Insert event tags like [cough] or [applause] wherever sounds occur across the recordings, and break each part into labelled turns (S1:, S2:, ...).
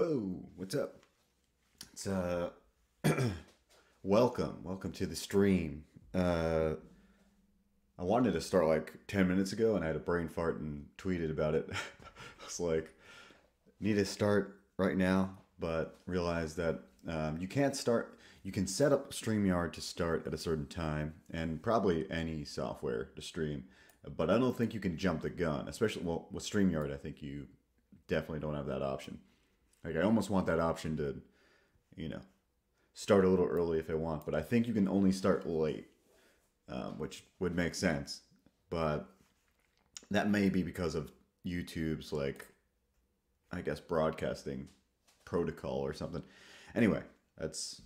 S1: Whoa, what's up? It's uh [clears throat] welcome. Welcome to the stream. Uh I wanted to start like 10 minutes ago and I had a brain fart and tweeted about it. [laughs] I was like need to start right now, but realized that um, you can't start you can set up StreamYard to start at a certain time and probably any software to stream, but I don't think you can jump the gun, especially well with StreamYard, I think you definitely don't have that option. Like I almost want that option to, you know, start a little early if I want, but I think you can only start late, um, which would make sense. But that may be because of YouTube's like, I guess broadcasting protocol or something. Anyway, that's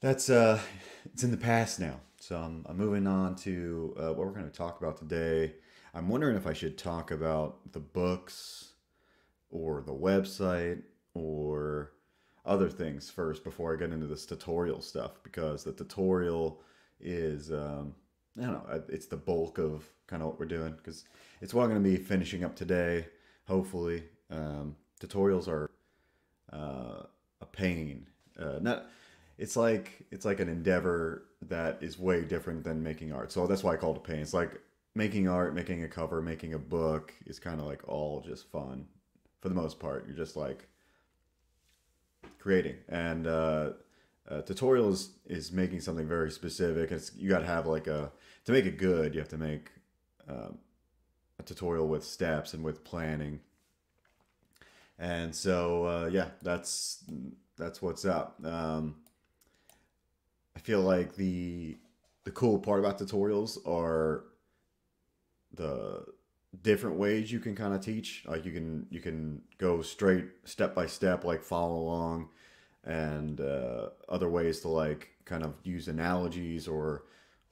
S1: that's uh, it's in the past now. So I'm, I'm moving on to uh, what we're going to talk about today. I'm wondering if I should talk about the books or the website or other things first before I get into this tutorial stuff because the tutorial is um, I don't know it's the bulk of kind of what we're doing because it's what I'm going to be finishing up today. Hopefully, um, tutorials are uh, a pain. Uh, not it's like it's like an endeavor that is way different than making art. So that's why I call it a pain. It's like making art, making a cover, making a book is kind of like all just fun for the most part. You're just like creating, and uh, uh, is, is making something very specific. It's you got to have like a to make it good. You have to make um, a tutorial with steps and with planning. And so uh, yeah, that's that's what's up. Um, I feel like the the cool part about tutorials are the different ways you can kind of teach. Like you can you can go straight step by step like follow along and uh, other ways to like kind of use analogies or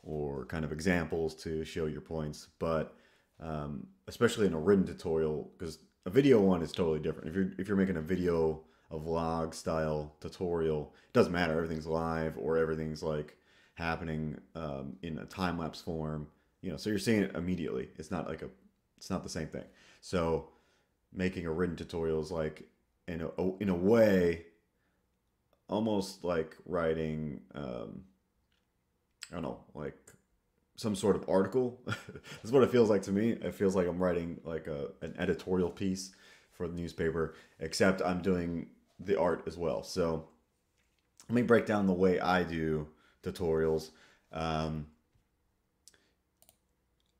S1: or kind of examples to show your points. But um, especially in a written tutorial because a video one is totally different. If you're if you're making a video a vlog style tutorial it doesn't matter. Everything's live or everything's like happening um, in a time lapse form you know so you're seeing it immediately. It's not like a it's not the same thing. So making a written tutorial is like in a in a way almost like writing um, I don't know like some sort of article. [laughs] That's what it feels like to me. It feels like I'm writing like a an editorial piece for the newspaper, except I'm doing the art as well. So let me break down the way I do tutorials. Um,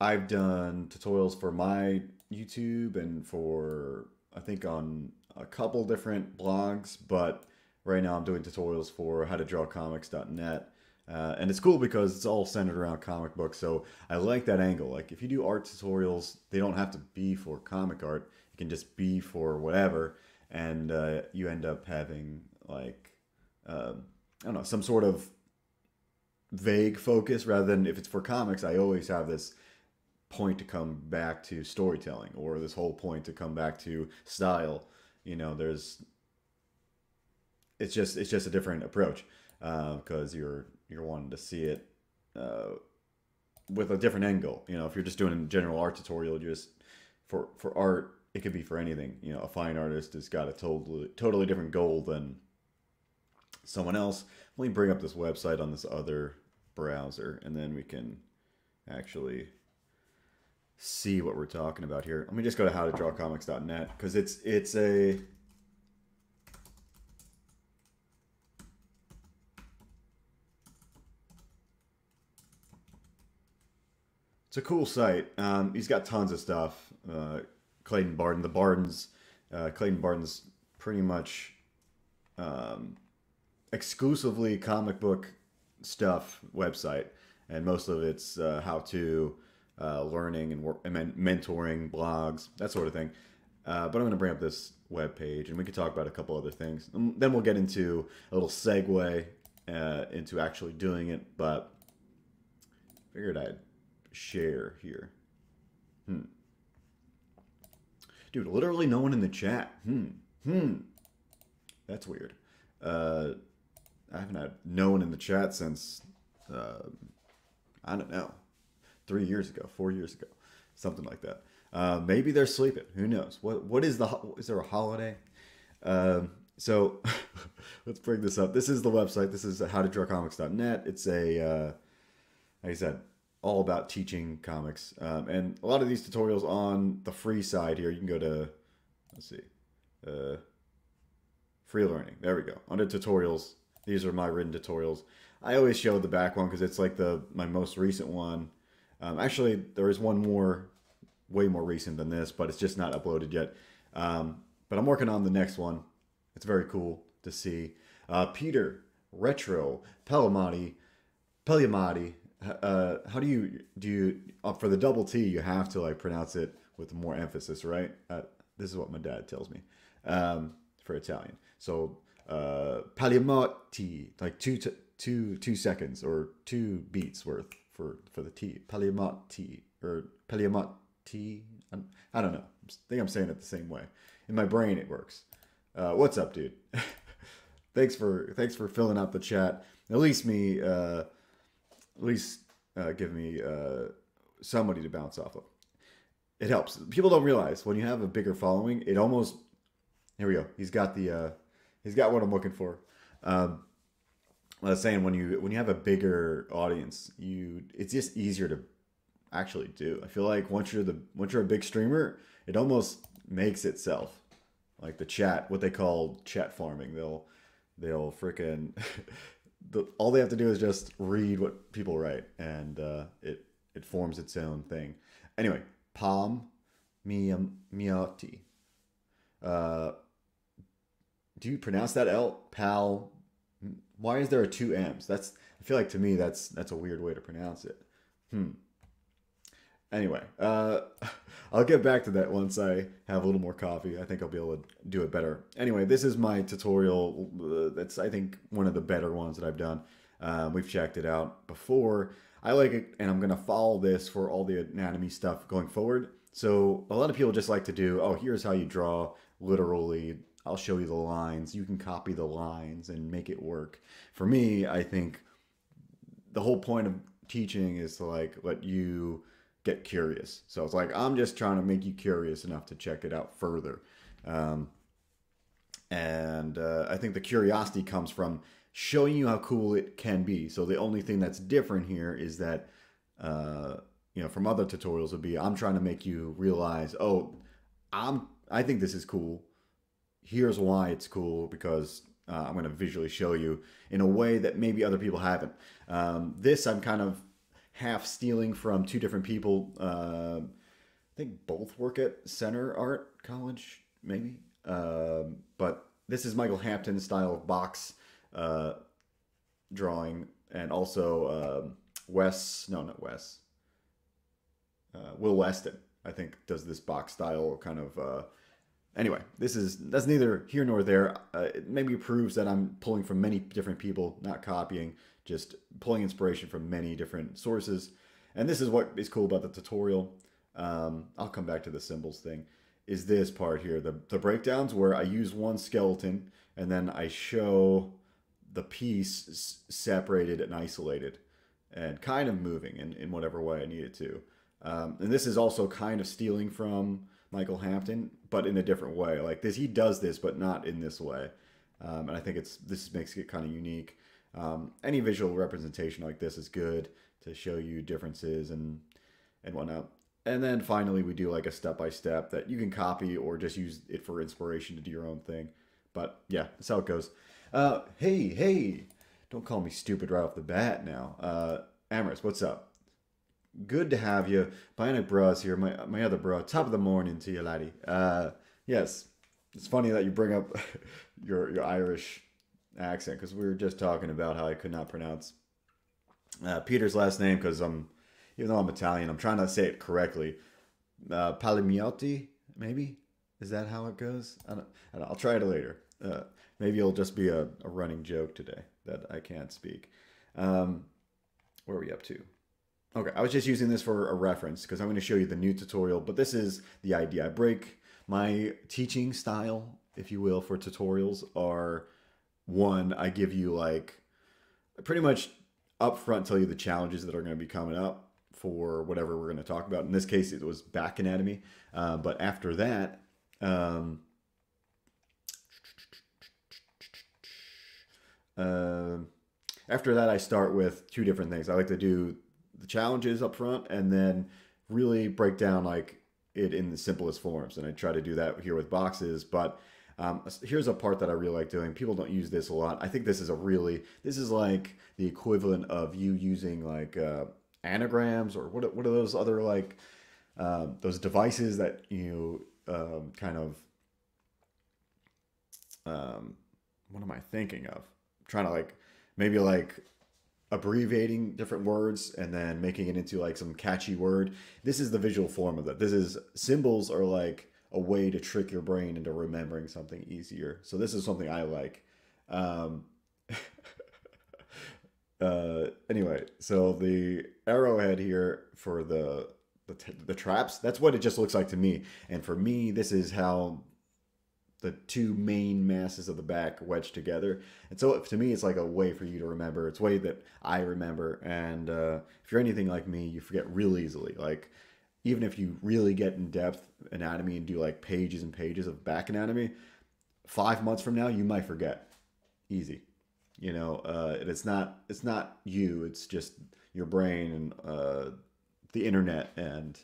S1: I've done tutorials for my YouTube and for I think on a couple different blogs, but right now I'm doing tutorials for how to draw comics.net. Uh, and it's cool because it's all centered around comic books. So I like that angle. Like if you do art tutorials, they don't have to be for comic art. It can just be for whatever. And uh, you end up having like, uh, I don't know, some sort of vague focus rather than if it's for comics, I always have this point to come back to storytelling or this whole point to come back to style you know there's it's just it's just a different approach because uh, you're you're wanting to see it uh, with a different angle. You know if you're just doing a general art tutorial just for for art it could be for anything. You know a fine artist has got a totally totally different goal than someone else. Let me bring up this website on this other browser and then we can actually see what we're talking about here. Let me just go to howtodrawcomics.net because it's it's a it's a cool site. Um, he's got tons of stuff. Uh, Clayton Barton, the Bartons, uh, Clayton Barton's pretty much um, exclusively comic book stuff website, and most of it's uh, how to uh, learning and, work, and mentoring, blogs, that sort of thing. Uh, but I'm going to bring up this web page, and we can talk about a couple other things. And then we'll get into a little segue uh, into actually doing it. But figured I'd share here. Hmm. Dude, literally no one in the chat. Hmm. Hmm. That's weird. Uh, I haven't had no one in the chat since uh, I don't know three years ago, four years ago, something like that. Uh, maybe they're sleeping. Who knows? What what is the is there a holiday? Um, so [laughs] let's bring this up. This is the website. This is howtodrawcomics.net. It's a, uh, like I said, all about teaching comics. Um, and a lot of these tutorials on the free side here, you can go to, let's see, uh, free learning. There we go. Under tutorials, these are my written tutorials. I always show the back one because it's like the my most recent one. Um, actually, there is one more, way more recent than this, but it's just not uploaded yet. Um, but I'm working on the next one. It's very cool to see. Uh, Peter, Retro, Pelamati, Peliamati. Uh, how do you do you uh, for the double T? You have to like pronounce it with more emphasis, right? Uh, this is what my dad tells me um, for Italian. So uh, Paliamati, like two two two seconds or two beats worth for for the T. Paliamati or Paliamati. I don't know. I think I'm saying it the same way. In my brain, it works. Uh, what's up, dude? [laughs] thanks for thanks for filling out the chat. At least me, uh, at least uh, give me uh, somebody to bounce off of. It helps. People don't realize when you have a bigger following, it almost. Here we go. He's got the. Uh, he's got what I'm looking for. Um, I was saying when you when you have a bigger audience, you it's just easier to actually do. I feel like once you're the once you're a big streamer, it almost makes itself like the chat, what they call chat farming. They'll they'll freaking [laughs] the, all they have to do is just read what people write, and uh, it it forms its own thing. Anyway, Palm Miotti. Uh, do you pronounce that L? Pal. Why is there a two M's? That's I feel like to me that's that's a weird way to pronounce it. Hmm. Anyway, uh, [laughs] I'll get back to that once I have a little more coffee. I think I'll be able to do it better. Anyway, this is my tutorial. Uh, that's, I think, one of the better ones that I've done. Um, we've checked it out before. I like it, and I'm to follow this for all the anatomy stuff going forward. So a lot of people just like to do, oh, here's how you draw literally. I'll show you the lines. You can copy the lines and make it work. For me, I think the whole point of teaching is to like let you get curious. So it's like I'm just trying to make you curious enough to check it out further. Um, and uh, I think the curiosity comes from showing you how cool it can be. So the only thing that's different here is that uh, you know from other tutorials would be I'm trying to make you realize, oh, I'm I think this is cool. Here's why it's cool because uh, I'm going to visually show you in a way that maybe other people haven't. Um, this I'm kind of half stealing from two different people. Uh, I think both work at Center Art College, maybe. Um, but this is Michael Hampton's style of box uh, drawing, and also um, Wes, no, not Wes, uh, Will Weston, I think, does this box style kind of. Anyway, this is that's neither here nor there. Uh, it maybe proves that I'm pulling from many different people, not copying just pulling inspiration from many different sources. And this is what is cool about the tutorial. Um, I'll come back to the symbols thing. Is this part here, the, the breakdowns where I use one skeleton and then I show the piece separated and isolated and kind of moving in, in whatever way I need it to. Um, and this is also kind of stealing from Michael Hampton, but in a different way. Like this, he does this, but not in this way. Um, and I think it's this makes it kind of unique. Um, any visual representation like this is good to show you differences and and whatnot. And then finally, we do like a step by step that you can copy or just use it for inspiration to do your own thing. But yeah, that's how it goes. Uh, hey, hey, don't call me stupid right off the bat now. Uh, Amaris, what's up? Good to have you. Bionic Bros here, my my other bro. Top of the morning to you, laddie. Uh, yes, it's funny that you bring up [laughs] your your Irish accent because we were just talking about how I could not pronounce uh, Peter's last name because I'm, even though I'm Italian, I'm trying to say it correctly. Uh, Palimiotti, maybe is that how it goes? I don't, I will try it later. Uh, maybe it'll just be a, a, running joke today that I can't speak. Um, where are we up to? Okay, I was just using this for a reference because I'm going to show you the new tutorial, but this is the idea. I break my teaching style, if you will, for tutorials are one, I give you like pretty much upfront tell you the challenges that are going to be coming up for whatever we're going to talk about. In this case, it was back anatomy. Uh, but after that, um, Uh, after that, I start with two different things. I like to do the challenges up front and then really break down like it in the simplest forms. And I try to do that here with boxes. But um, here's a part that I really like doing. People don't use this a lot. I think this is a really, this is like the equivalent of you using like uh, anagrams or what, what are those other like, uh, those devices that you um, kind of, um, what am I thinking of? I'm trying to like, maybe like abbreviating different words and then making it into like some catchy word. This is the visual form of that. This is symbols are like a way to trick your brain into remembering something easier. So this is something I like. Um, [laughs] uh, anyway, so the arrowhead here for the the, the traps, that's what it just looks like to me. And for me, this is how the two main masses of the back wedged together. And so to me, it's like a way for you to remember. It's a way that I remember. And uh, if you're anything like me, you forget real easily. Like even if you really get in depth anatomy and do like pages and pages of back anatomy, five months from now you might forget. Easy, you know. Uh, it's not it's not you. It's just your brain and uh, the internet and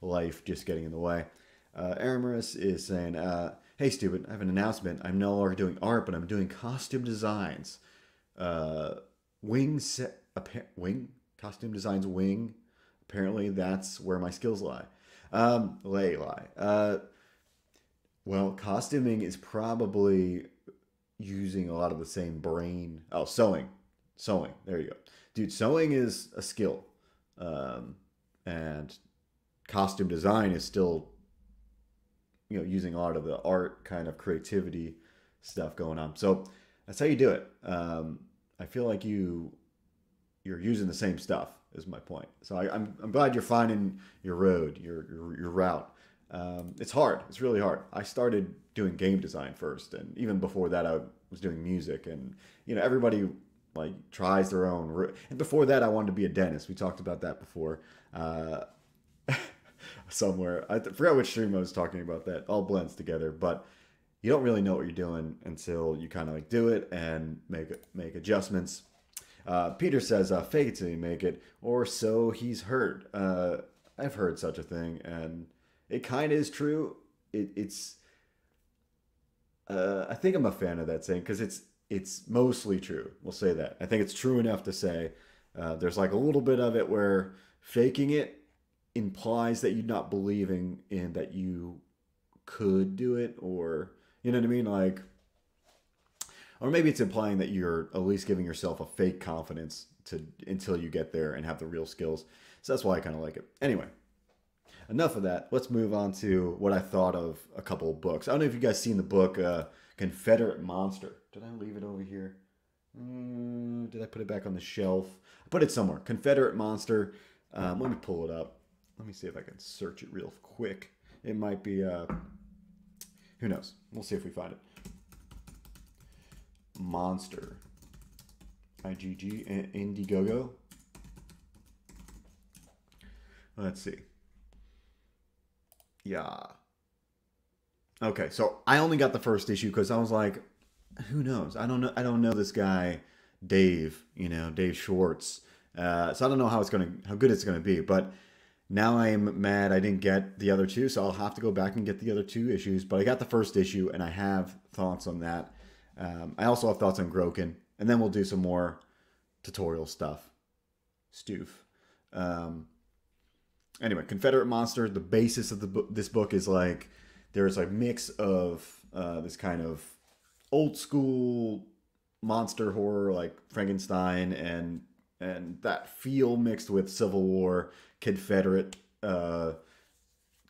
S1: life just getting in the way. Uh, Aramis is saying, uh, hey, stupid, I have an announcement. I'm no longer doing art, but I'm doing costume designs. Uh, wing, se- wing, costume designs, wing. Apparently, that's where my skills lie. Um, lay lie. Uh, well, costuming is probably using a lot of the same brain. Oh, sewing, sewing. There you go, dude. Sewing is a skill, um, and costume design is still you know using a lot of the art kind of creativity stuff going on. So that's how you do it. Um, I feel like you you're using the same stuff is my point. So I, am I'm, I'm glad you're finding your road, your your, your route. Um, it's hard. It's really hard. I started doing game design first, and even before that, I was doing music. And you know, everybody like tries their own. And before that, I wanted to be a dentist. We talked about that before. Uh, somewhere. I forgot which stream I was talking about that. All blends together, but you don't really know what you're doing until you kind of like do it and make make adjustments. Uh, Peter says, uh, "Fake it till you make it," or so he's heard. Uh, I've heard such a thing, and it kind of is true. It, it's. Uh, I think I'm a fan of that saying because it's it's mostly true. We'll say that. I think it's true enough to say uh, there's like a little bit of it where faking it implies that you're not believing in that you could do it or you know what I mean like or maybe it's implying that you're at least giving yourself a fake confidence to until you get there and have the real skills. So that's why I kind of like it. Anyway, enough of that. Let's move on to what I thought of a couple of books. I don't know if you guys seen the book uh, Confederate Monster. Did I leave it over here? Mm, did I put it back on the shelf? I put it somewhere. Confederate Monster. Um, let me pull it up. Let me see if I can search it real quick. It might be, uh, who knows? We'll see if we find it. Monster. IGG, Indiegogo. Let's see. Yeah. Okay, so I only got the first issue because I was like, who knows? I don't know. I don't know this guy, Dave. You know, Dave Schwartz. Uh, so I don't know how it's gonna, how good it's gonna be. But now I'm mad I didn't get the other two, so I'll have to go back and get the other two issues. But I got the first issue, and I have thoughts on that. Um, I also have thoughts on Groken, and then we'll do some more tutorial stuff. Stoof. Um, anyway, Confederate Monster. The basis of the book, this book is like there's a mix of uh, this kind of old school monster horror, like Frankenstein, and and that feel mixed with Civil War Confederate uh,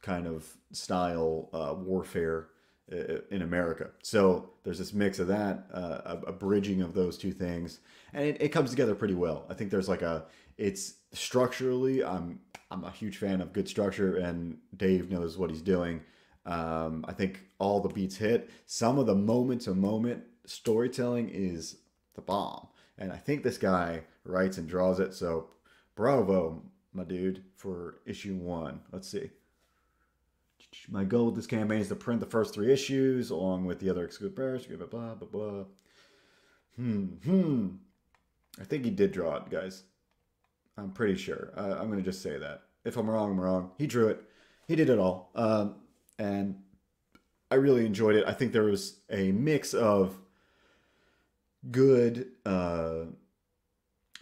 S1: kind of style uh, warfare uh, in America. So there's this mix of that, uh, a, bridging of those two things, and it, it, comes together pretty well. I think there's like a, it's structurally, I'm I'm a huge fan of good structure, and Dave knows what he's doing. Um, I think all the beats hit. Some of the moment to moment storytelling is the bomb, and I think this guy writes and draws it. So bravo, my dude, for issue one. Let's see. My goal with this campaign is to print the first three issues along with the other exclusive bears. Blah blah blah blah. Hmm. Hmm. I think he did draw it, guys. I'm pretty sure. Uh, I'm going to just say that. If I'm wrong, I'm wrong. He drew it. He did it all. Um, and I really enjoyed it. I think there was a mix of good uh,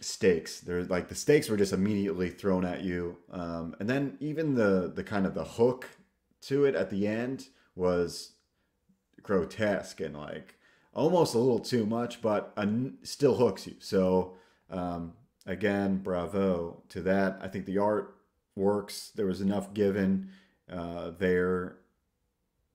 S1: stakes. There, like the stakes were just immediately thrown at you, um, and then even the the kind of the hook to it at the end was grotesque and like almost a little too much, but still hooks you. So um, again, bravo to that. I think the art works. There was enough given uh, there.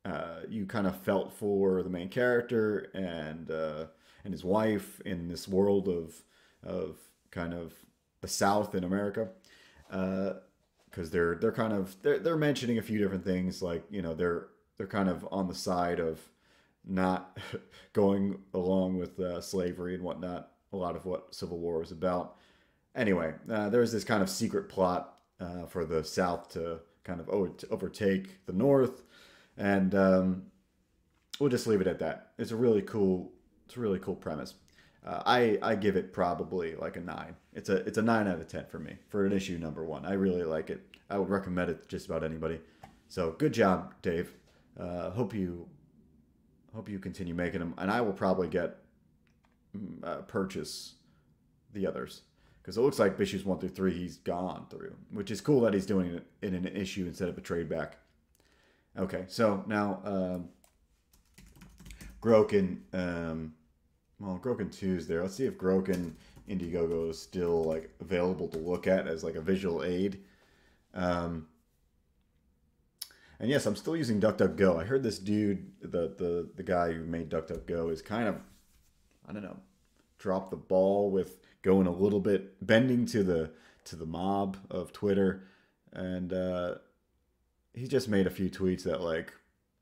S1: Uh, you kind of felt for the main character and uh, and his wife in this world of of kind of the South in America, because uh, they're they're kind of they're they're mentioning a few different things like you know they're they're kind of on the side of not [laughs] going along with uh, slavery and whatnot. A lot of what Civil War was about. Anyway, uh, there's this kind of secret plot uh, for the South to kind of overtake the North, and um, we'll just leave it at that. It's a really cool, it's a really cool premise. Uh, I I give it probably like a nine. It's a it's a nine out of ten for me for an issue number one. I really like it. I would recommend it to just about anybody. So good job, Dave. Uh, hope you hope you continue making them, and I will probably get mm, uh, purchase the others because it looks like issues one through three he's gone through, which is cool that he's doing it in an issue instead of a trade back. Okay, so now um, Groken, um, well, Groken two is there. Let's see if Groken Indiegogo is still like available to look at as like a visual aid. Um, and yes, I'm still using DuckDuckGo. I heard this dude, the the the guy who made DuckDuckGo, is kind of, I don't know, dropped the ball with going a little bit bending to the to the mob of Twitter, and uh, he just made a few tweets that like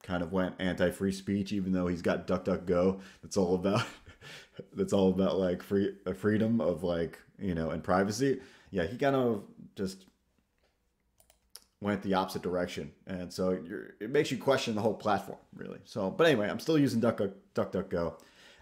S1: kind of went anti-free speech, even though he's got DuckDuckGo. That's all about. That's all about like free freedom of like you know and privacy. Yeah, he kind of just went the opposite direction, and so it makes you question the whole platform, really. So, but anyway, I'm still using Duck DuckDuckGo.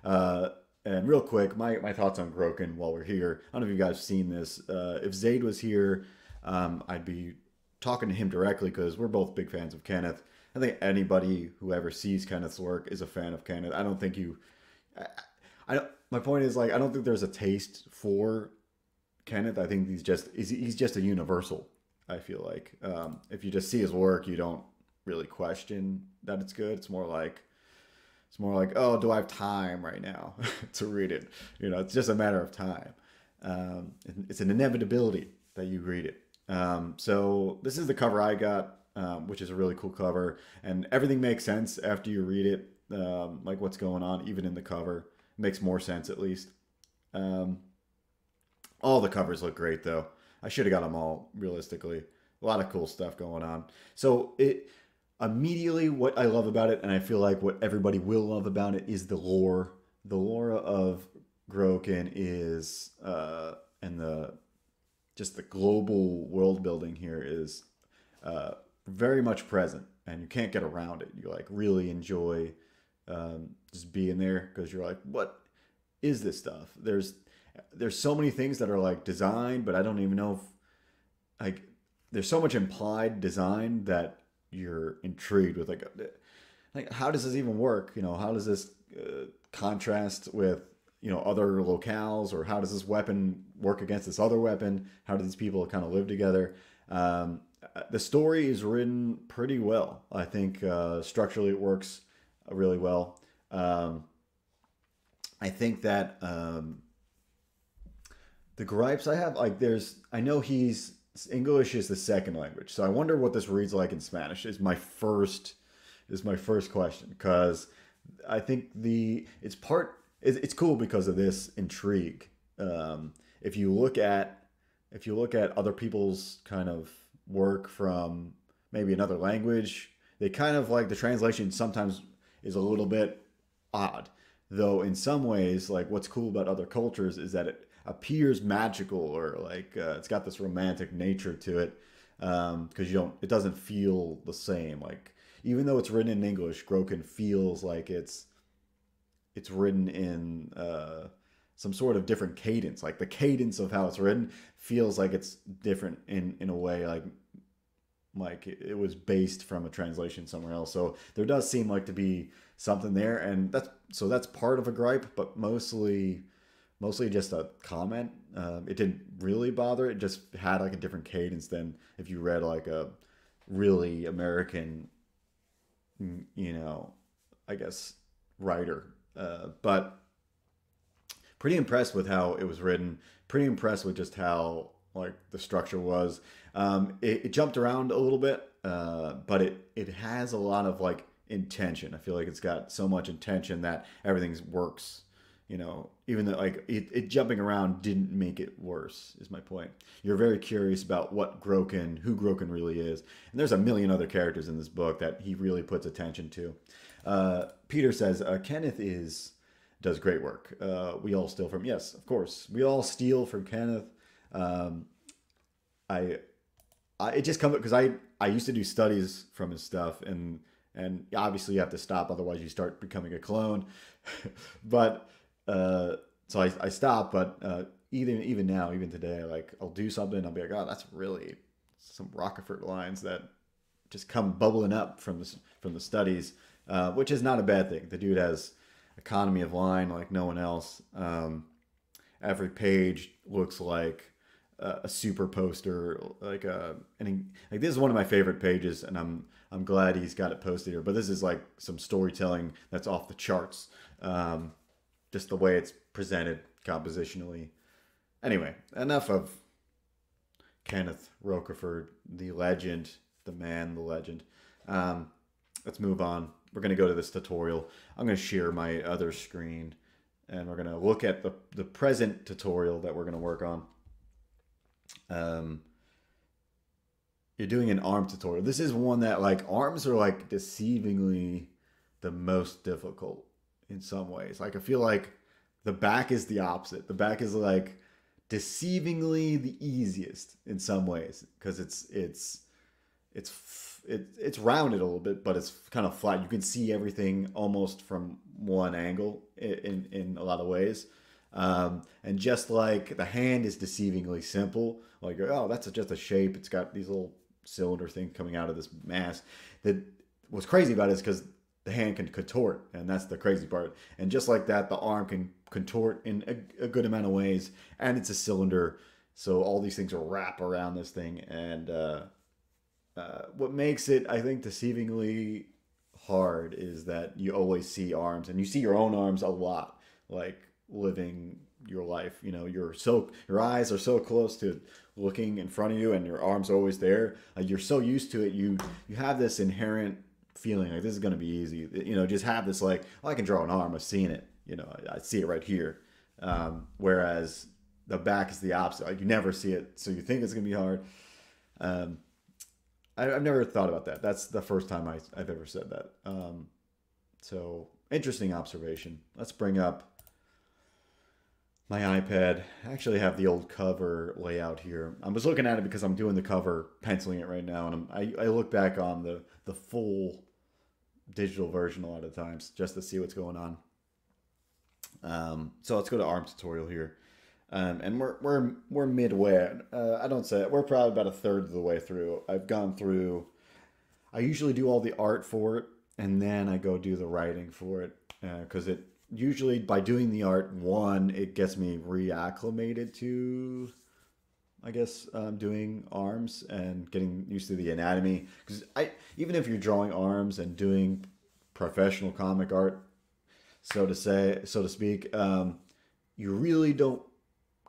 S1: Uh, and real quick, my, my thoughts on Groken while we're here. I don't know if you guys have seen this. Uh, if Zaid was here, um, I'd be talking to him directly because we're both big fans of Kenneth. I think anybody who ever sees Kenneth's work is a fan of Kenneth. I don't think you. I, my point is like I don't think there's a taste for Kenneth. I think he's just he's, he's just a universal I feel like um, if you just see his work, you don't really question that it's good. It's more like it's more like, oh, do I have time right now [laughs] to read it? You know, it's just a matter of time. Um, it's an inevitability that you read it. Um, so this is the cover I got, um, which is a really cool cover, and everything makes sense after you read it. Um, like what's going on, even in the cover, makes more sense at least. Um, all the covers look great though. I should have got them all realistically. A lot of cool stuff going on. So it immediately what I love about it, and I feel like what everybody will love about it is the lore. The lore of Groken is uh, and the just the global world building here is uh, very much present, and you can't get around it. You like really enjoy um, just being there because you're like, what is this stuff? There's there's so many things that are like designed, but I don't even know if like there's so much implied design that you're intrigued with like like how does this even work? You know, how does this uh, contrast with you know other locales or how does this weapon work against this other weapon? How do these people kind of live together? Um, the story is written pretty well. I think uh, structurally it works really well. Um, I think that um, the gripes I have, like, there's, I know he's English is the second language, so I wonder what this reads like in Spanish. Is my first, is my first question because I think the it's part it's cool because of this intrigue. Um, if you look at if you look at other people's kind of work from maybe another language, they kind of like the translation sometimes is a little bit odd. Though in some ways, like what's cool about other cultures is that it appears magical or like uh, it's got this romantic nature to it Um, because um, you don't it doesn't feel the same like even though it's written in english groken feels like it's it's written in uh, some sort of different cadence. Like the cadence of how it's written feels like it's different in in a way like like it was based from a translation somewhere else. So there does seem like to be something there, and that's so that's part of a gripe, but mostly mostly just a comment. Um, it didn't really bother. It just had like a different cadence than if you read like a really American, you know, I guess writer. Uh, but pretty impressed with how it was written. Pretty impressed with just how like the structure was. Um, it, it, jumped around a little bit, uh, but it it has a lot of like intention. I feel like it's got so much intention that everything works. You know, even though like it, it jumping around didn't make it worse. Is my point. You're very curious about what Groken, who Groken really is, and there's a million other characters in this book that he really puts attention to. Uh, Peter says uh, Kenneth is does great work. Uh, we all steal from yes, of course, we all steal from Kenneth. Um, I, I it just comes because I I used to do studies from his stuff and and obviously you have to stop otherwise you start becoming a clone. [laughs] but uh, so I I stop, but uh, even even now, even today, like I'll do something, I'll be like, oh, that's really some Rocafort lines that just come bubbling up from the from the studies, uh, which is not a bad thing. The dude has economy of line like no one else. Um, every page looks like a super poster, like a uh, and like this is one of my favorite pages, and I'm I'm glad he's got it posted here. But this is like some storytelling that's off the charts, um, just the way it's presented compositionally. Anyway, enough of Kenneth Rocafort, the legend, the man, the legend. Um, let's move on. We're gonna go to this tutorial. I'm gonna share my other screen, and we're gonna look at the the present tutorial that we're gonna work on um, you're doing an arm tutorial. This is one that like arms are like deceivingly the most difficult in some ways. Like I feel like the back is the opposite. The back is like deceivingly the easiest in some ways because it's it's it's it, it's rounded a little bit, but it's kind of flat. You can see everything almost from one angle in in, in a lot of ways. Um, and just like the hand is deceivingly simple, like oh that's just a shape. It's got these little cylinder things coming out of this mass. That what's crazy about it is because the hand can contort, and that's the crazy part. And just like that, the arm can contort in a, a good amount of ways, and it's a cylinder. So all these things wrap around this thing, and uh, uh, what makes it, I think, deceivingly hard is that you always see arms, and you see your own arms a lot. Like living your life. You know, you're so your eyes are so close to looking in front of you, and your arms are always there. Like you're so used to it, you you have this inherent feeling like this is going to be easy. You know, just have this like, oh, I can draw an arm. I've seen it. You know, I, I see it right here. Um, whereas the back is the opposite. Like you never see it, so you think it's going to be hard. Um, I, have never thought about that. That's the first time I, I've ever said that. Um, so interesting observation. Let's bring up my iPad. I actually have the old cover layout here. I was looking at it because I'm doing the cover, penciling it right now, and I'm, I, I look back on the, the full digital version a lot of times just to see what's going on. Um, so let's go to ARM tutorial here. Um, and we're, we're, we're midway. Uh, I don't say it. We're probably about a third of the way through. I've gone through, I usually do all the art for it, and then I go do the writing for it because uh, it usually by doing the art, one, it gets me reacclimated to, I guess, um, doing arms and getting used to the anatomy. Because I, even if you're drawing arms and doing professional comic art, so to say, so to speak, um, you really don't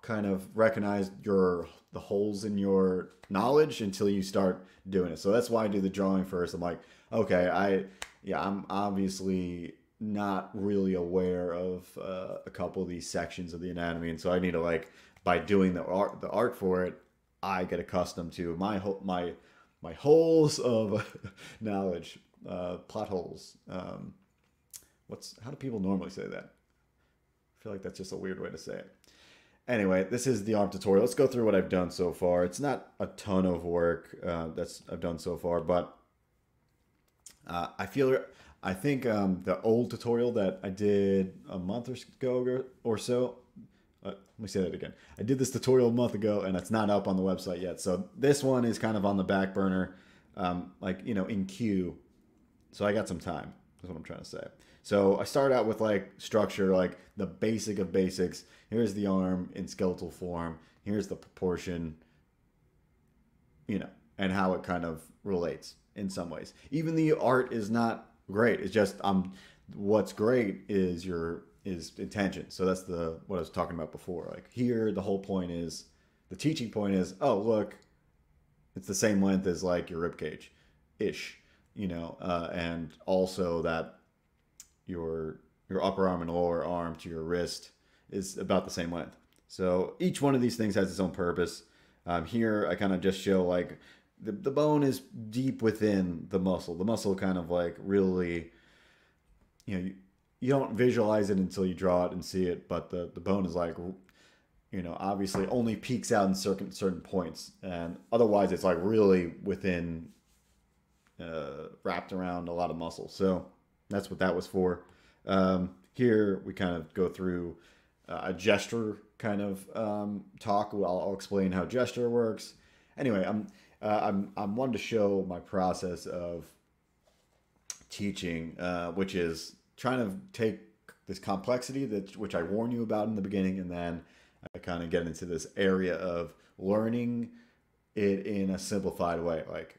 S1: kind of recognize your the holes in your knowledge until you start doing it. So that's why I do the drawing first. I'm like, okay, I yeah, I'm obviously not really aware of uh, a couple of these sections of the anatomy, and so I need to like by doing the art the art for it, I get accustomed to my my my holes of [laughs] knowledge, uh, plot holes. Um, what's how do people normally say that? I feel like that's just a weird way to say it. Anyway, this is the arm tutorial. Let's go through what I've done so far. It's not a ton of work uh, that's I've done so far, but uh, I feel I think um, the old tutorial that I did a month ago or so uh, let me say that again. I did this tutorial a month ago, and it's not up on the website yet. So this one is kind of on the back burner, um, like you know, in queue. So I got some time. That's what I'm trying to say. So I start out with like structure, like the basic of basics. Here's the arm in skeletal form. Here's the proportion. You know, and how it kind of relates in some ways. Even the art is not great. It's just um, what's great is your is intention. So that's the what I was talking about before. Like here, the whole point is the teaching point is, oh look, it's the same length as like your rib cage, ish, you know, uh, and also that your your upper arm and lower arm to your wrist is about the same length. So each one of these things has its own purpose. Um, here, I kind of just show like the, the bone is deep within the muscle. The muscle kind of like really, you know, you, you don't visualize it until you draw it and see it, but the, the bone is like, you know, obviously only peaks out in certain certain points, and otherwise it's like really within, uh, wrapped around a lot of muscle. So that's what that was for. Um, here we kind of go through uh, a gesture kind of um, talk. I'll, I'll, explain how gesture works. Anyway, I'm uh, I'm I'm wanting to show my process of teaching, uh, which is trying to take this complexity that which I warn you about in the beginning, and then I kind of get into this area of learning it in a simplified way, like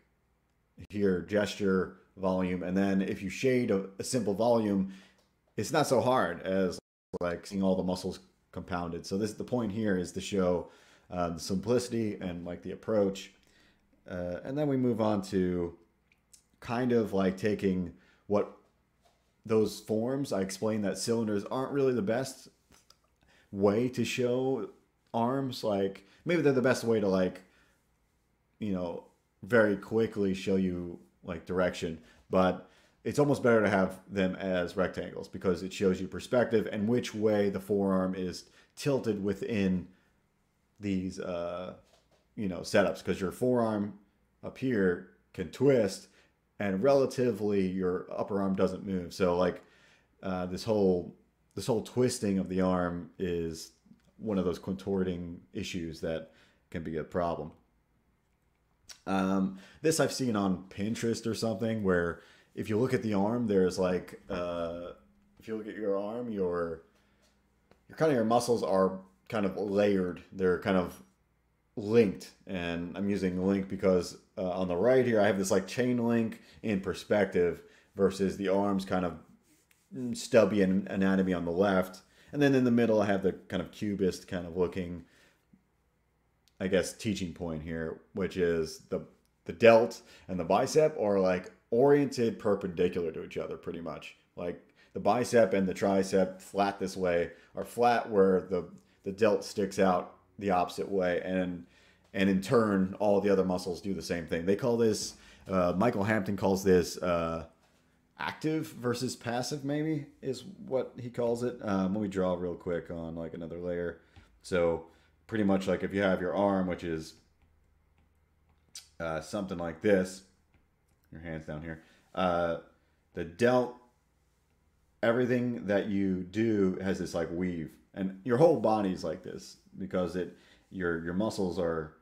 S1: here gesture, volume, and then if you shade a, a simple volume, it's not so hard as like seeing all the muscles compounded. So this the point here is to show uh, the simplicity and like the approach, uh, and then we move on to kind of like taking what those forms. I explained that cylinders aren't really the best way to show arms. Like maybe they're the best way to like, you know, very quickly show you like direction, but it's almost better to have them as rectangles because it shows you perspective and which way the forearm is tilted within these uh, you know setups because your forearm up here can twist and relatively your upper arm doesn't move so like uh, this whole this whole twisting of the arm is one of those contorting issues that can be a problem um, this I've seen on Pinterest or something where if you look at the arm, there's like uh, if you look at your arm, your your kind of your muscles are kind of layered. They're kind of linked, and I'm using link because uh, on the right here I have this like chain link in perspective versus the arms kind of stubby anatomy on the left, and then in the middle I have the kind of cubist kind of looking I guess teaching point here, which is the the delt and the bicep are like oriented perpendicular to each other pretty much. Like the bicep and the tricep flat this way are flat where the the delt sticks out the opposite way and and in turn all the other muscles do the same thing. They call this uh, Michael Hampton calls this uh, active versus passive maybe is what he calls it. Um, let me draw real quick on like another layer. So pretty much like if you have your arm, which is uh, something like this, your hands down here, uh, the delt, everything that you do has this like weave, and your whole body's like this because it your your muscles are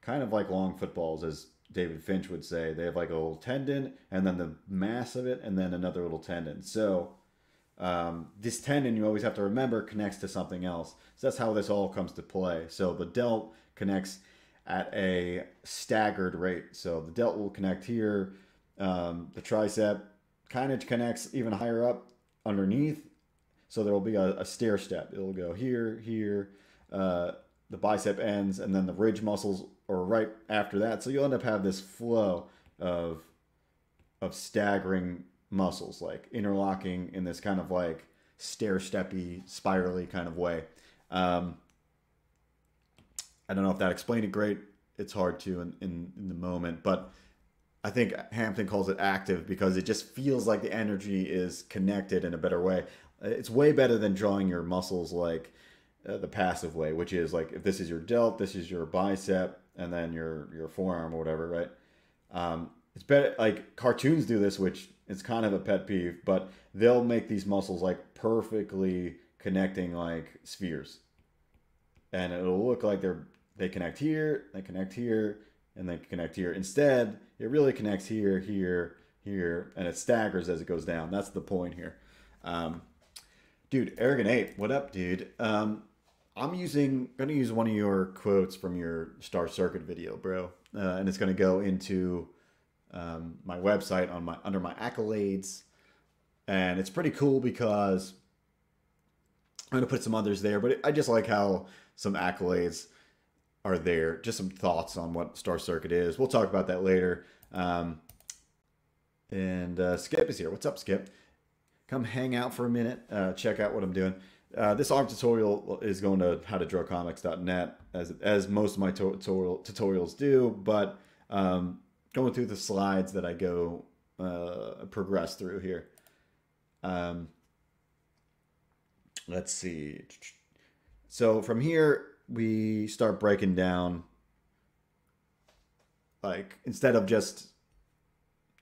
S1: kind of like long footballs, as David Finch would say. They have like a little tendon, and then the mass of it, and then another little tendon. So um, this tendon, you always have to remember, connects to something else. So that's how this all comes to play. So the delt connects at a staggered rate. So the delt will connect here. Um, the tricep kind of connects even higher up underneath. So there will be a, a stair step. It'll go here, here. Uh, the bicep ends, and then the ridge muscles are right after that. So you'll end up have this flow of of staggering muscles, like interlocking in this kind of like stair steppy, spirally kind of way. Um, I don't know if that explained it great. It's hard to in, in, in the moment, but I think Hampton calls it active because it just feels like the energy is connected in a better way. It's way better than drawing your muscles like uh, the passive way, which is like if this is your delt, this is your bicep, and then your your forearm or whatever, right? Um, it's better like cartoons do this, which it's kind of a pet peeve, but they'll make these muscles like perfectly connecting like spheres. and it'll look like they're they connect here, they connect here, and they connect here. Instead, it really connects here, here, here, and it staggers as it goes down. That's the point here. Um, dude, Arrogant Ape, what up, dude? Um, I'm using gonna use one of your quotes from your Star Circuit video, bro, uh, and it's gonna go into um, my website on my under my accolades, and it's pretty cool because I'm gonna put some others there, but I just like how some accolades are there. Just some thoughts on what Star Circuit is. We'll talk about that later. Um, and uh, Skip is here. What's up, Skip? Come hang out for a minute. Uh, check out what I'm doing. Uh, this ARM tutorial is going to howtodrawcomics.net as as most of my tutorial tutorials do, but um, going through the slides that I go uh, progress through here. Um, let's see. So from here, we start breaking down, like, instead of just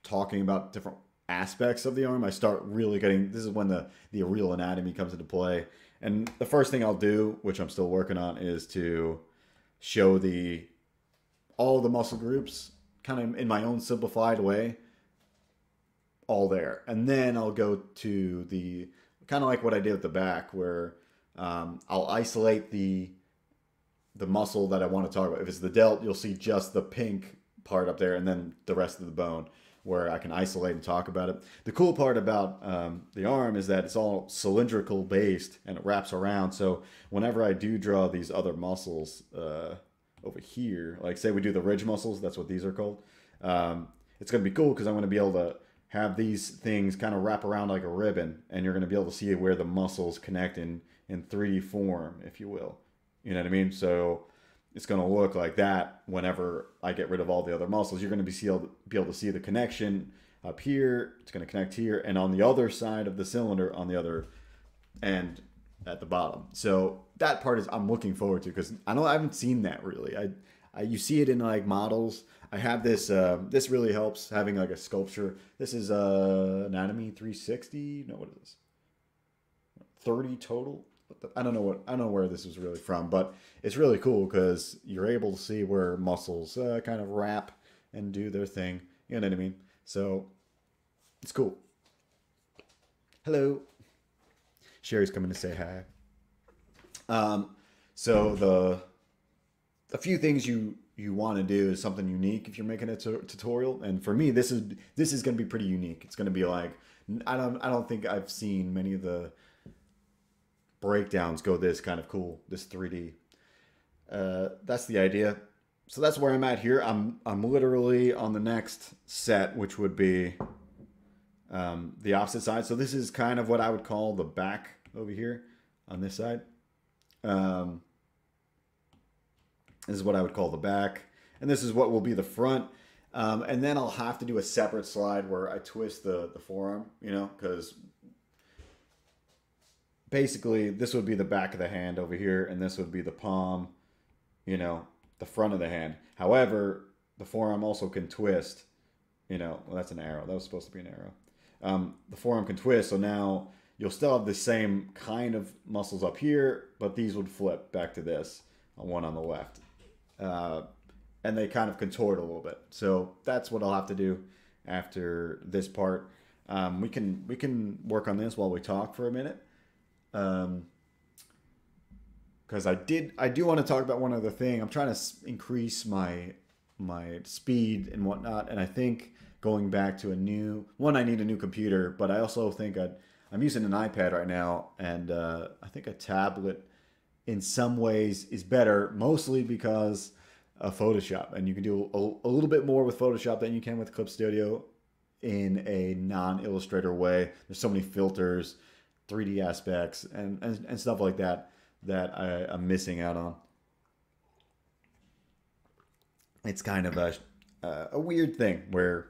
S1: talking about different aspects of the arm, I start really getting, this is when the, the real anatomy comes into play. And the first thing I'll do, which I'm still working on, is to show the all the muscle groups kind of in my own simplified way all there. And then i'll go to the kind of like what i did with the back where um, i'll isolate the the muscle that i want to talk about. If it's the delt you'll see just the pink part up there and then the rest of the bone where i can isolate and talk about it the cool part about um, the arm is that it's all cylindrical based and it wraps around so whenever i do draw these other muscles uh, over here, like say we do the ridge muscles, that's what these are called. Um, it's going to be cool because I'm going to be able to have these things kind of wrap around like a ribbon, and you're going to be able to see where the muscles connect in in 3D form, if you will. You know what I mean? So it's going to look like that whenever I get rid of all the other muscles. You're going to be able be able to see the connection up here. It's going to connect here, and on the other side of the cylinder, on the other end, at the bottom. So that part is I'm looking forward to because I know I haven't seen that really. I, I you see it in like models. I have this. Uh, this really helps having like a sculpture. This is uh, Anatomy 360. No, what is this? 3DTotal. I don't know what I don't know where this is really from, but it's really cool because you're able to see where muscles uh, kind of wrap and do their thing. You know what I mean? So it's cool. Hello. Sherry's coming to say hi. Um, so the a few things you you want to do is something unique if you're making a tutorial, and for me, this is this is going to be pretty unique. It's going to be like I don't I don't think I've seen many of the breakdowns go this kind of cool, this 3D. Uh, that's the idea. So that's where I'm at here. I'm I'm literally on the next set, which would be um, the opposite side. So this is kind of what I would call the back over here on this side. Um, this is what I would call the back. And this is what will be the front. Um, and then I'll have to do a separate slide where I twist the, the forearm, you know, because basically this would be the back of the hand over here, and this would be the palm, you know, the front of the hand. However, the forearm also can twist, you know, well, that's an arrow. That was supposed to be an arrow um, the forearm can twist. So now you'll still have the same kind of muscles up here, but these would flip back to this, uh, one on the left. Uh, and they kind of contort a little bit. So that's what I'll have to do after this part. Um, we can we can work on this while we talk for a minute. Um, because I did I do want to talk about one other thing. I'm trying to increase my my speed and whatnot, and I think going back to a new one. I need a new computer, but I also think i am using an iPad right now, and uh, I think a tablet in some ways is better, mostly because of Photoshop, and you can do a, a little bit more with Photoshop than you can with Clip Studio in a non-Illustrator way. There's so many filters, 3D aspects, and, and, and stuff like that that I, I'm missing out on. It's kind of a, uh, a weird thing where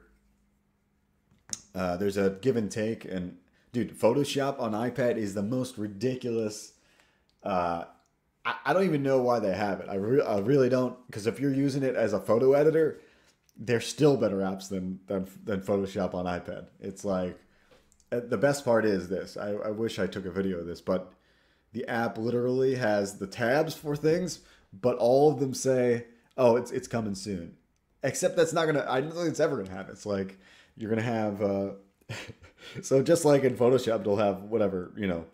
S1: uh, there's a give and take, and dude, Photoshop on iPad is the most ridiculous. Uh, I, I don't even know why they have it. I, re- I really don't, because if you're using it as a photo editor, there's still better apps than than, than Photoshop on iPad. It's like the best part is this. I, I wish I took a video of this, but the app literally has the tabs for things, but all of them say, "Oh, it's it's coming soon." Except that's not gonna. I don't think it's ever gonna happen. It's like you're gonna have. Uh, [laughs] so just like in Photoshop, it'll have whatever you know.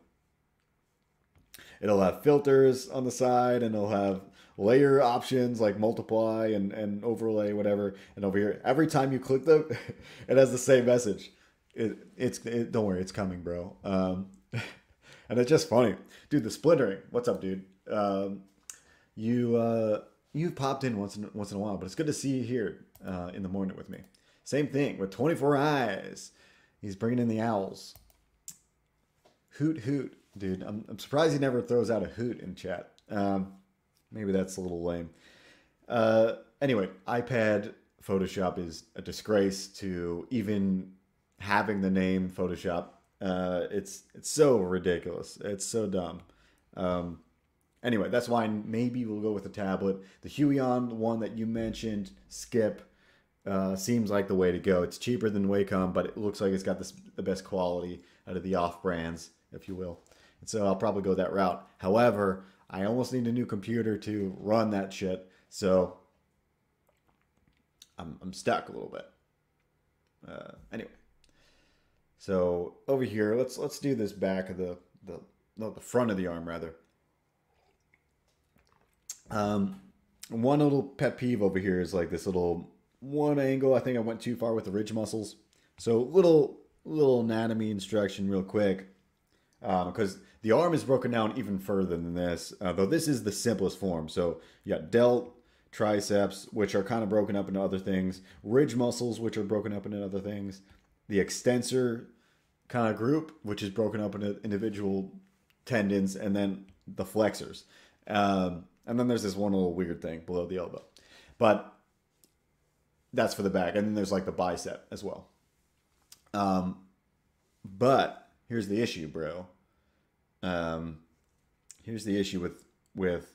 S1: It'll have filters on the side, and it'll have layer options like multiply and, and overlay, whatever. And over here, every time you click them, [laughs] it has the same message. It, it's it, don't worry, it's coming, bro. Um, [laughs] and it's just funny, dude. The splintering. What's up, dude? Um, you uh, you popped in once in once in a while, but it's good to see you here uh, in the morning with me. Same thing with 24 eyes. He's bringing in the owls. Hoot hoot, dude. I'm, I'm surprised he never throws out a hoot in chat. Um, maybe that's a little lame. Uh, anyway, iPad Photoshop is a disgrace to even having the name Photoshop. Uh, it's it's so ridiculous. It's so dumb. Um, anyway, that's why maybe we'll go with the tablet. The Huion the one that you mentioned, Skip, uh, seems like the way to go. It's cheaper than Wacom, but it looks like it's got this, the best quality out of the off brands, if you will. And so I'll probably go that route. However, I almost need a new computer to run that shit. So I'm, I'm stuck a little bit. Uh, anyway, so over here, let's let's do this back of the the no the front of the arm rather. Um, one little pet peeve over here is like this little one angle. I think I went too far with the ridge muscles. So little little anatomy instruction real quick because um, the arm is broken down even further than this, uh, though this is the simplest form. So you got delt, triceps, which are kind of broken up into other things, ridge muscles, which are broken up into other things, the extensor kind of group, which is broken up into individual tendons, and then the flexors. Um, and then there's this one little weird thing below the elbow. But that's for the back. And then there's like the bicep as well. Um, but here's the issue, bro. Um, here's the issue with with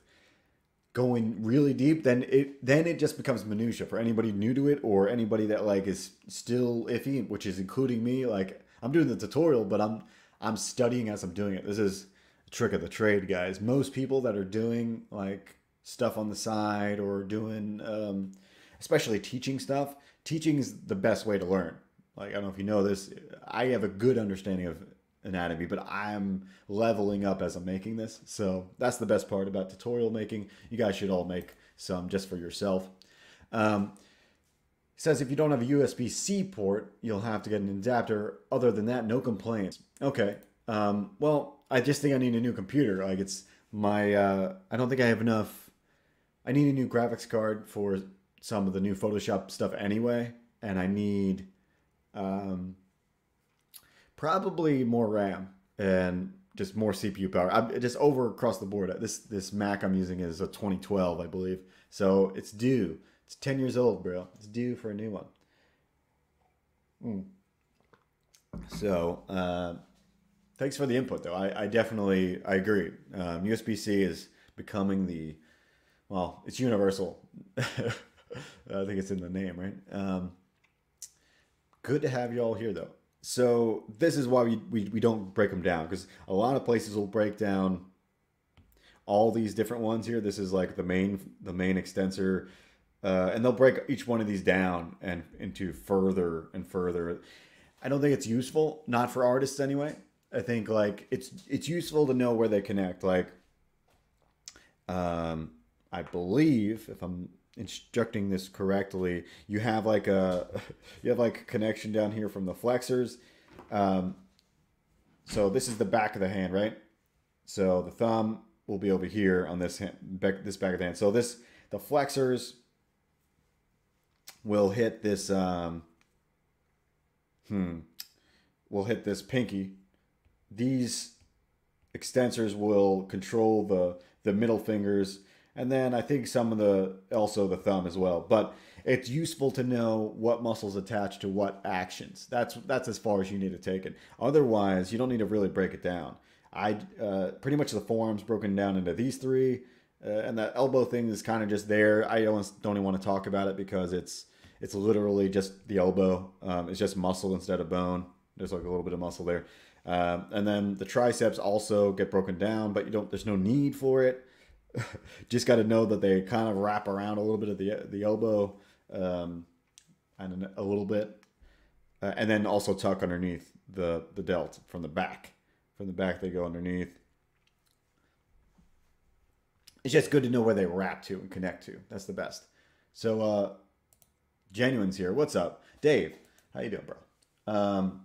S1: going really deep. Then it then it just becomes minutia for anybody new to it or anybody that like is still iffy, which is including me. Like I'm doing the tutorial, but I'm I'm studying as I'm doing it. This is a trick of the trade, guys. Most people that are doing like stuff on the side or doing um, especially teaching stuff teaching is the best way to learn like i don't know if you know this i have a good understanding of anatomy, but I'm leveling up as I'm making this. So that's the best part about tutorial making. You guys should all make some just for yourself. Um, says if you don't have a USB-C port, you'll have to get an adapter. Other than that, no complaints. Okay. Um, well, I just think I need a new computer. Like it's my, uh, I don't think I have enough. I need a new graphics card for some of the new Photoshop stuff anyway, and I need um, probably more RAM and just more CPU power. I'm just over across the board. This this Mac I'm using is a 2012, I believe. So it's due. It's 10 years old, bro. It's due for a new one. Mm. So uh, thanks for the input, though. I, I definitely I agree. Um, USB-C is becoming the well, it's universal. [laughs] I think it's in the name, right? Um, good to have you all here, though so this is why we, we, we don't break them down because a lot of places will break down all these different ones here. This is like the main the main extensor, uh, and they'll break each one of these down and into further and further. I don't think it's useful, not for artists anyway. I think like it's it's useful to know where they connect. Like, um, I believe if I'm instructing this correctly, you have like a [laughs] you have like a connection down here from the flexors. Um, so this is the back of the hand, right? So the thumb will be over here on this hand, back, this back of the hand. So this the flexors will hit this. Um, hmm, will hit this pinky. These extensors will control the the middle fingers and then I think some of the also the thumb as well. But it's useful to know what muscles attach to what actions. That's that's as far as you need to take it. Otherwise, you don't need to really break it down. I uh, pretty much the forearms broken down into these three, uh, and that elbow thing is kind of just there. I don't don't even want to talk about it because it's it's literally just the elbow. Um, it's just muscle instead of bone. There's like a little bit of muscle there. Um, and then the triceps also get broken down, but you don't. There's no need for it. [laughs] Just got to know that they kind of wrap around a little bit of the the elbow, um, and a little bit, uh, and then also tuck underneath the the delt from the back. From the back, they go underneath. It's just good to know where they wrap to and connect to. That's the best. So, uh, Genuine's here. What's up, Dave? How you doing, bro? Um,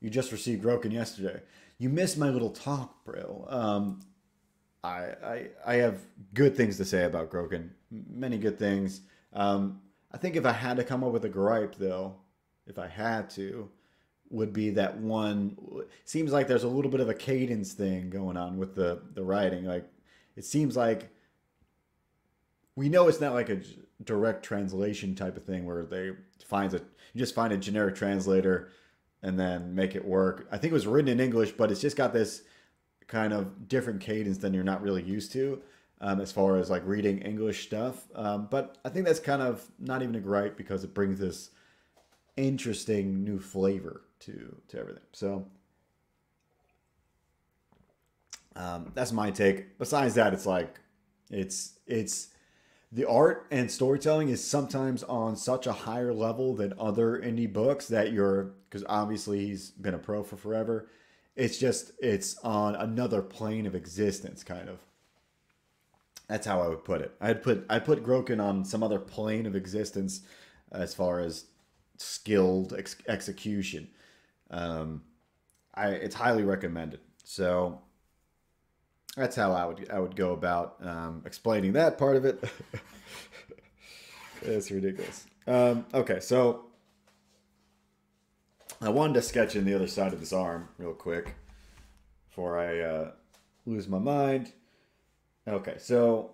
S1: you just received Groken yesterday. You missed my little talk, bro. Um, I, I I have good things to say about Groken. Many good things. Um, I think if I had to come up with a gripe, though, if I had to, would be that one. Seems like there's a little bit of a cadence thing going on with the the writing. Like it seems like we know it's not like a direct translation type of thing where they finds a you just find a generic translator and then make it work. I think it was written in English, but it's just got this kind of different cadence than you're not really used to um, as far as like reading English stuff. Um, but I think that's kind of not even a gripe because it brings this interesting new flavor to to everything. So um, that's my take. Besides that, it's like it's it's the art and storytelling is sometimes on such a higher level than other indie books that you're because obviously he's been a pro for forever. It's just it's on another plane of existence, kind of. That's how I would put it. I'd put I put Groken on some other plane of existence as far as skilled ex- execution. Um, I it's highly recommended. So that's how I would I would go about um, explaining that part of it. [laughs] it's ridiculous. Um, okay, so I wanted to sketch in the other side of this arm real quick before I uh, lose my mind. Okay, so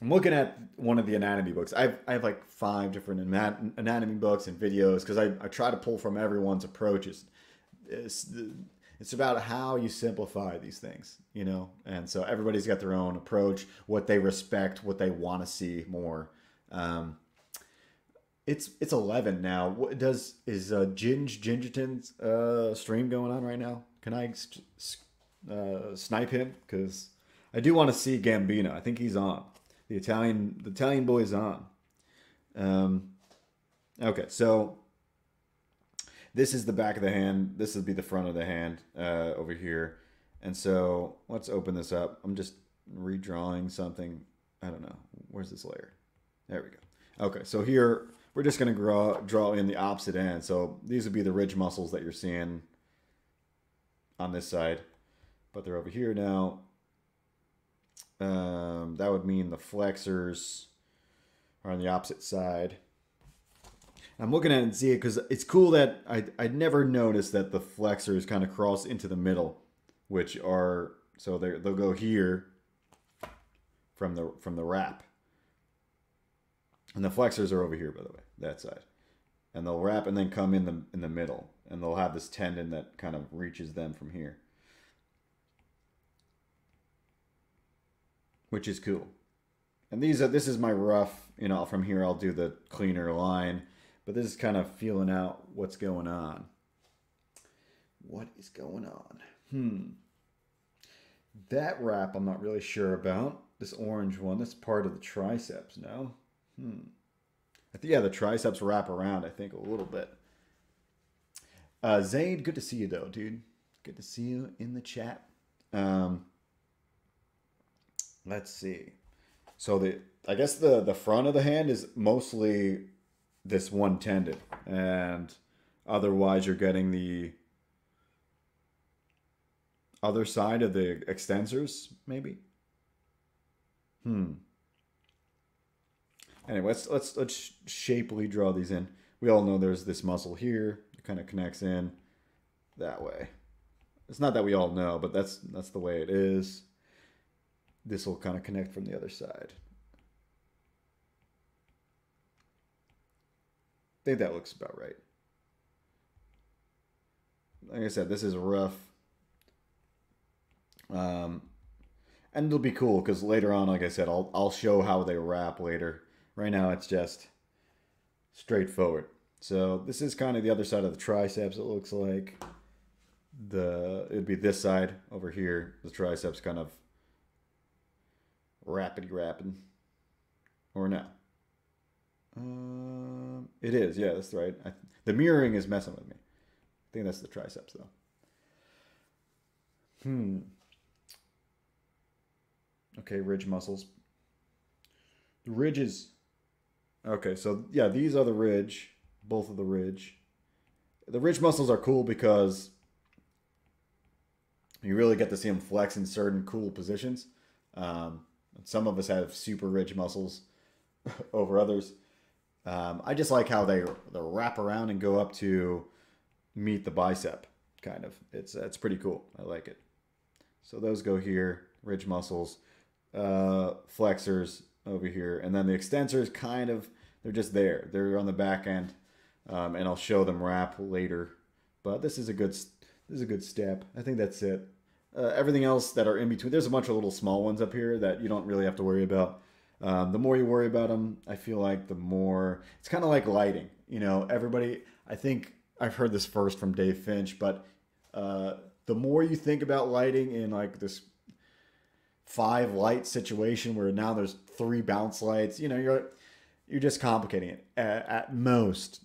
S1: I'm looking at one of the anatomy books. I have, I have like five different anatomy books and videos because I, I try to pull from everyone's approaches. It's, it's about how you simplify these things, you know. And so everybody's got their own approach, what they respect, what they want to see more. Um, it's it's eleven now. What does is uh, Ginge Gingerton's uh, stream going on right now? Can I uh, snipe him? Because I do want to see Gambino. I think he's on. The Italian the Italian boy's on. Um, okay, so this is the back of the hand. This would be the front of the hand uh, over here. And so let's open this up. I'm just redrawing something. I don't know. Where's this layer? There we go. Okay, so here we're just going to draw, draw in the opposite end. So these would be the ridge muscles that you're seeing on this side. But they're over here now. Um, that would mean the flexors are on the opposite side. I'm looking at it and see it because it's cool that I I never noticed that the flexors kind of cross into the middle, which are so they they'll go here from the from the wrap, and the flexors are over here by the way that side, and they'll wrap and then come in the in the middle, and they'll have this tendon that kind of reaches them from here, which is cool. And these are this is my rough you know from here I'll do the cleaner line but this is kind of feeling out what's going on. What is going on? Hmm. That wrap I'm not really sure about. This orange one, that's part of the triceps, no? Hmm. I think, yeah, the triceps wrap around, I think, a little bit. Uh, Zaid, good to see you, though, dude. Good to see you in the chat. Um, let's see. So the I guess the the front of the hand is mostly this one tendon and otherwise you're getting the other side of the extensors maybe? Hmm. Anyway let's let's let's shapely draw these in. We all know there's this muscle here it kind of connects in that way. It's not that we all know but that's that's the way it is. This will kind of connect from the other side I think that looks about right. Like I said, this is rough. Um, and it'll be cool because later on, like I said, I'll I'll show how they wrap later. Right now, it's just straightforward. So this is kind of the other side of the triceps. It looks like the it'd be this side over here. The triceps kind of rapidy rapping, or no? Um, it is. Yeah, that's right. I, the mirroring is messing with me. I think that's the triceps though. Hmm. Okay, ridge muscles. The ridges. Okay, so yeah, these are the ridge. Both of the ridge. The ridge muscles are cool because you really get to see them flex in certain cool positions. Um, some of us have super ridge muscles [laughs] over others. Um, I just like how they they wrap around and go up to meet the bicep. Kind of, it's it's pretty cool. I like it. So those go here, ridge muscles, uh, flexors over here, and then the extensors kind of they're just there. They're on the back end, um, and I'll show them wrap later. But this is a good this is a good step. I think that's it. Uh, everything else that are in between, there's a bunch of little small ones up here that you don't really have to worry about. Um, the more you worry about them, I feel like the more it's kind of like lighting. You know, everybody. I think I've heard this first from Dave Finch, but uh, the more you think about lighting in like this five light situation where now there's three bounce lights, you know, you're you're just complicating it. At, at most,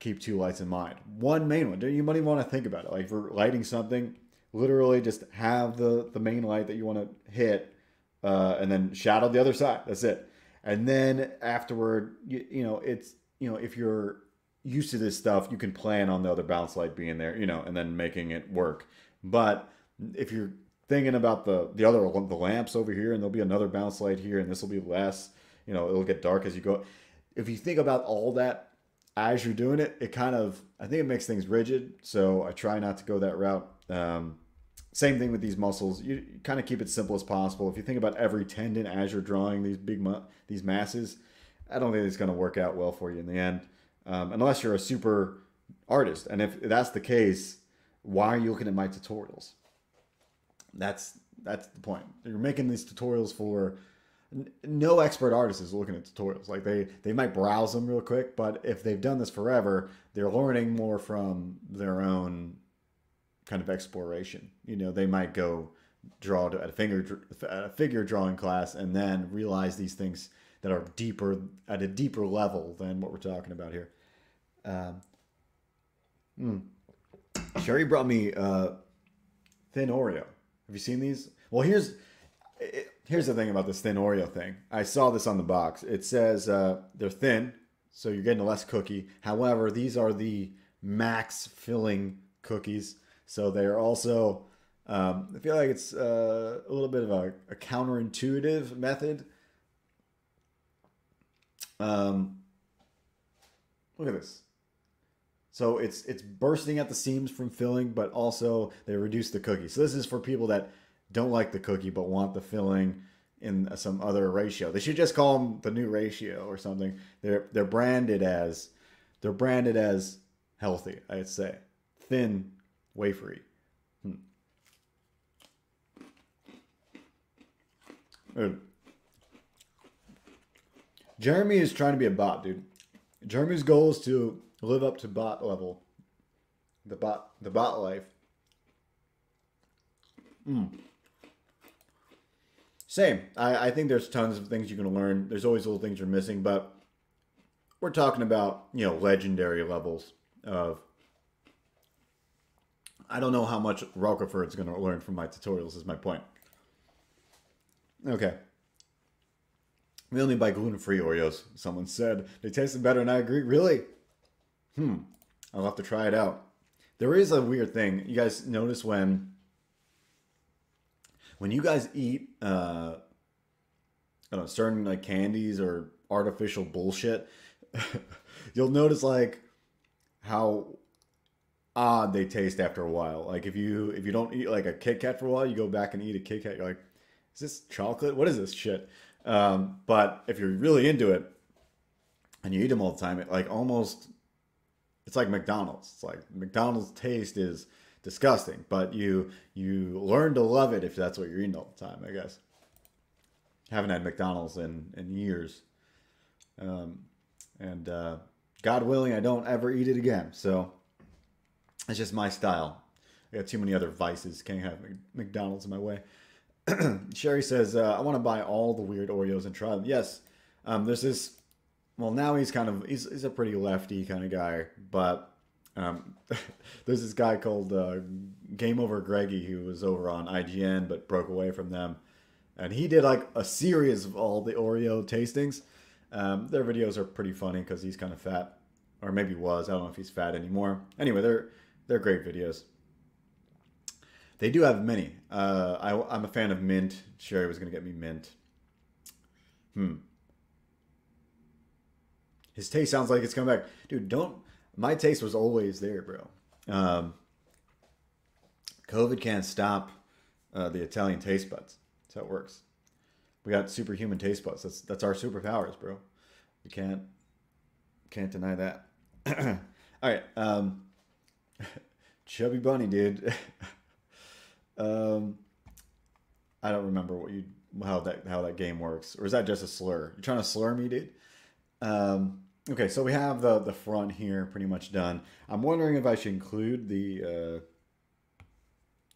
S1: keep two lights in mind. One main one. You might even want to think about it. Like for lighting something, literally just have the the main light that you want to hit, uh, and then shadow the other side. That's it. And then afterward, you, you know, it's you know if you're used to this stuff, you can plan on the other bounce light being there, you know, and then making it work. But if you're thinking about the the other the lamps over here, and there'll be another bounce light here, and this will be less, you know, it'll get dark as you go. If you think about all that as you're doing it, it kind of I think it makes things rigid. So I try not to go that route. Um, same thing with these muscles. You, kind of keep it simple as possible. If you think about every tendon as you're drawing these big mu- these masses, I don't think it's going to work out well for you in the end um, unless you're a super artist. And if that's the case, why are you looking at my tutorials? That's that's the point. You're making these tutorials for no expert artist is looking at tutorials. Like they they might browse them real quick, but if they've done this forever, they're learning more from their own kind of exploration. You know, they might go draw at a finger at a figure drawing class and then realize these things that are deeper at a deeper level than what we're talking about here. Um, mm. Sherry brought me uh, thin Oreo. Have you seen these? Well, here's here's the thing about this thin Oreo thing. I saw this on the box. It says uh, they're thin, so you're getting less cookie. However, these are the max filling cookies, so they're also. Um, I feel like it's uh, a little bit of a, a counterintuitive method um, look at this. So it's it's bursting at the seams from filling, but also they reduce the cookie. So this is for people that don't like the cookie but want the filling in some other ratio. They should just call them the new ratio or something. They're they're branded as they're branded as healthy. I'd say thin, wafery. Hmm. Jeremy is trying to be a bot, dude. Jeremy's goal is to live up to bot level. The bot, the bot life. Mm. Same. I, I think there's tons of things you can learn. There's always little things you're missing, but we're talking about you know legendary levels of. I don't know how much Rocafort is going to learn from my tutorials. Is my point. Okay. We only buy gluten free Oreos, someone said. They tasted better, and I agree. Really? Hmm. I'll have to try it out. There is a weird thing. You guys notice when when you guys eat uh I don't know, certain like candies or artificial bullshit, [laughs] you'll notice like how odd they taste after a while. Like if you if you don't eat like a Kit Kat for a while, you go back and eat a Kit Kat, you're like, is this chocolate? What is this shit? Um, but if you're really into it and you eat them all the time, it like almost it's like McDonald's. It's like McDonald's taste is disgusting, but you you learn to love it if that's what you're eating all the time. I guess. Haven't had McDonald's in in years, um, and uh, God willing, I don't ever eat it again. So it's just my style. I got too many other vices. Can't have McDonald's in my way. [clears throat] Sherry says, uh, I want to buy all the weird Oreos and try them. Yes. Um, there's this. Well, now he's kind of he's, he's a pretty lefty kind of guy, but um, [laughs] there's this guy called uh, Game Over Greggy who was over on IGN but broke away from them, and he did like a series of all the Oreo tastings. Um, their videos are pretty funny because he's kind of fat, or maybe was. I don't know if he's fat anymore. Anyway, they're they're great videos. They do have many. Uh, I, I'm a fan of mint. Sherry was gonna get me mint. Hmm. His taste sounds like it's coming back, dude. Don't. My taste was always there, bro. Um, COVID can't stop uh, the Italian taste buds. That's how it works. We got superhuman taste buds. That's that's our superpowers, bro. You can't can't deny that. [clears throat] All right, um, [laughs] chubby bunny, dude. [laughs] um, I don't remember what you how that how that game works, or is that just a slur? You're trying to slur me, dude? Um, okay, so we have the the front here pretty much done. I'm wondering if I should include the uh,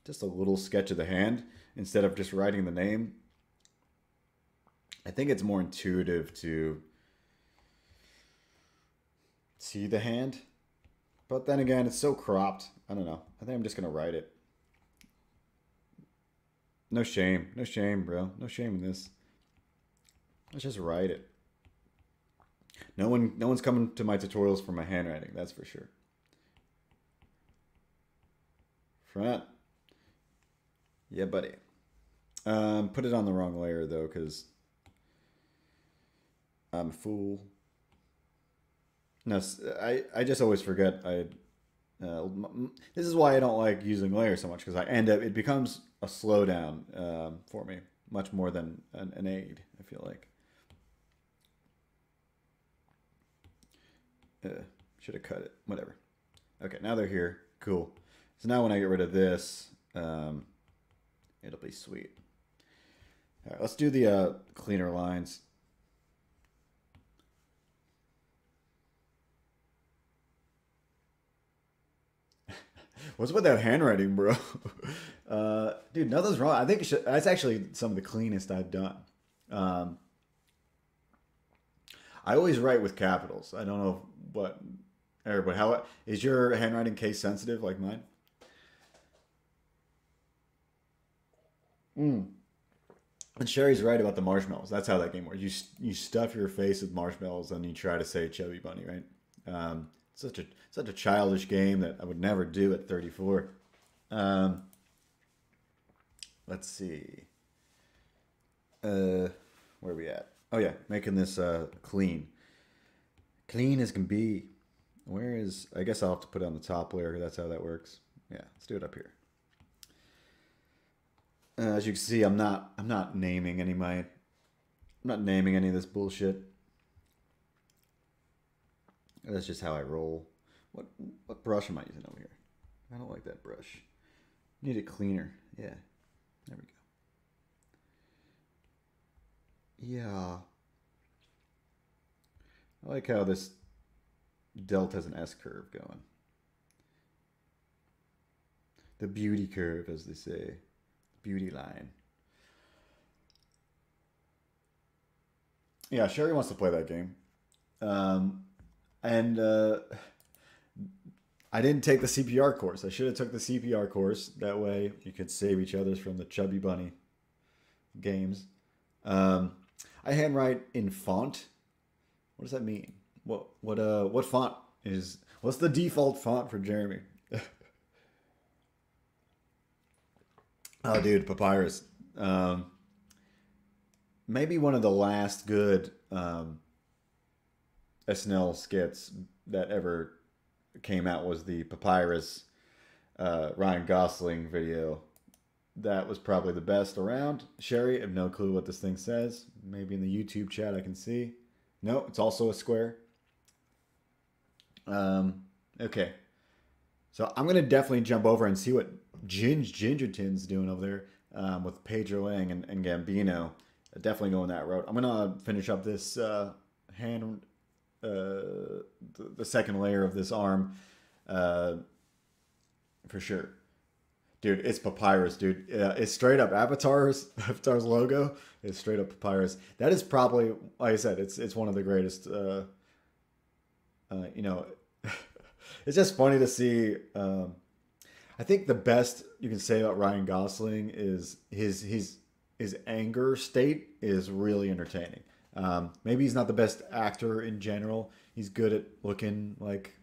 S1: just a little sketch of the hand instead of just writing the name. I think it's more intuitive to see the hand. But then again, it's so cropped. I don't know. I think I'm just going to write it. No shame. No shame, bro. No shame in this. Let's just write it. No one no one's coming to my tutorials for my handwriting, that's for sure. Front. Yeah, buddy. Um, put it on the wrong layer though, because I'm a fool. No, I, I just always forget. I uh, this is why I don't like using layers so much because I end up it becomes a slowdown um, for me much more than an, an aid. I feel like. Uh, should have cut it. Whatever. Okay, now they're here. Cool. So now when I get rid of this, um, it'll be sweet. All right, let's do the uh, cleaner lines. What's with that handwriting, bro? [laughs] Uh, dude, nothing's wrong. I think should, that's actually some of the cleanest I've done. Um, I always write with capitals. I don't know what, everybody, how is your handwriting case sensitive like mine? Mm. And Sherry's right about the marshmallows. That's how that game works. You you stuff your face with marshmallows and you try to say Chubby Bunny, right? Um, such a such a childish game that I would never do at 34. Um, let's see. Uh, where are we at? Oh yeah, making this uh, clean, clean as can be. Where is? I guess I'll have to put it on the top layer. That's how that works. Yeah, let's do it up here. Uh, as you can see, I'm not I'm not naming any my I'm not naming any of this bullshit. That's just how I roll. What what brush am I using over here? I don't like that brush. Need a cleaner. Yeah. There we go. Yeah. I like how this delta has an S curve going. The beauty curve, as they say. Beauty line. Yeah, Sherry wants to play that game. Um, and uh, I didn't take the CPR course. I should have took the CPR course. That way you could save each other's from the chubby bunny games. Um, I handwrite in font. What does that mean? What what uh what font is what's the default font for Jeremy? [laughs] oh, dude, Papyrus. Um, maybe one of the last good um, SNL skits that ever came out was the Papyrus uh, Ryan Gosling video. That was probably the best around. Sherry, I have no clue what this thing says. Maybe in the YouTube chat I can see. No, it's also a square. Um, okay. So I'm gonna definitely jump over and see what Ginge Gingerton's doing over there um, with Pedro Ang and, and Gambino. Definitely going that route. I'm gonna finish up this uh, hand the, the, second layer of this arm uh, for sure. dude, it's papyrus, dude. Uh, it's straight up Avatar's [laughs] Avatar's logo is straight up papyrus. That is probably, like I said, it's it's one of the greatest. Uh, uh, you know, [laughs] it's just funny to see. Um, I think the best you can say about Ryan Gosling is his his his anger state is really entertaining. Um, maybe he's not the best actor in general. He's good at looking like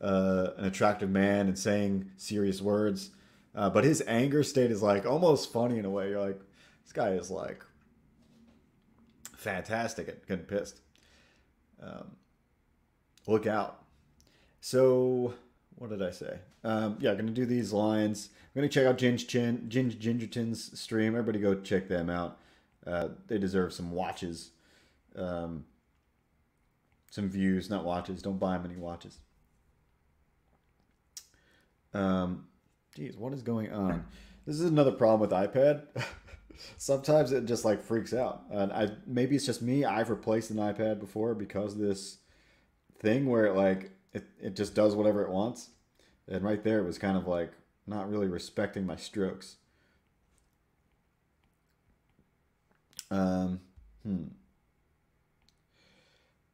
S1: uh, an attractive man and saying serious words. Uh, but his anger state is like almost funny in a way. You're like, this guy is like fantastic at getting pissed. Um, look out. So, what did I say? Um, yeah, going to do these lines. I'm going to check out Ginge Chin, Ginge Gingerton's stream. Everybody go check them out. Uh, they deserve some watches. Um, some views, not watches. Don't buy them any watches. Um, geez, what is going on? This is another problem with iPad. [laughs] Sometimes it just like freaks out, and I maybe it's just me. I've replaced an iPad before because this thing where it like it, it just does whatever it wants, and right there it was kind of like not really respecting my strokes. Um, hmm.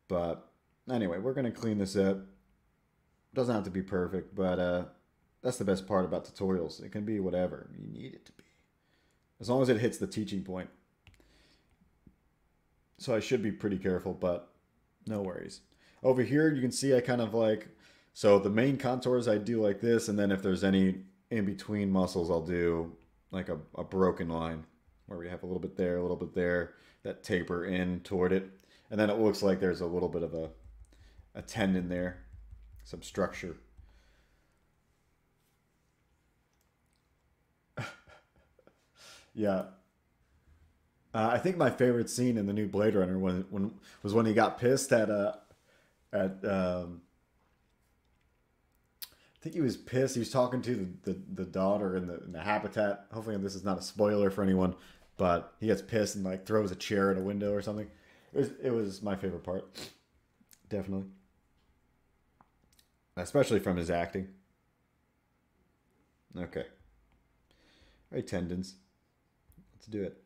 S1: But anyway, we're gonna clean this up. Doesn't have to be perfect, but uh, that's the best part about tutorials. It can be whatever you need it to be, as long as it hits the teaching point. So I should be pretty careful, but no worries. Over here, you can see I kind of like, so the main contours I do like this, and then if there's any in between muscles, I'll do like a, a broken line where we have a little bit there, a little bit there, that taper in toward it. And then it looks like there's a little bit of a, a tendon there, some structure. [laughs] yeah. Uh, I think my favorite scene in the new Blade Runner when, when was when he got pissed at uh, at um, I think he was pissed. He was talking to the, the, the daughter in the, in the habitat. Hopefully, this is not a spoiler for anyone, but he gets pissed and like throws a chair at a window or something. It was, it was my favorite part, definitely, especially from his acting. Okay, all right, tendons. Let's do it.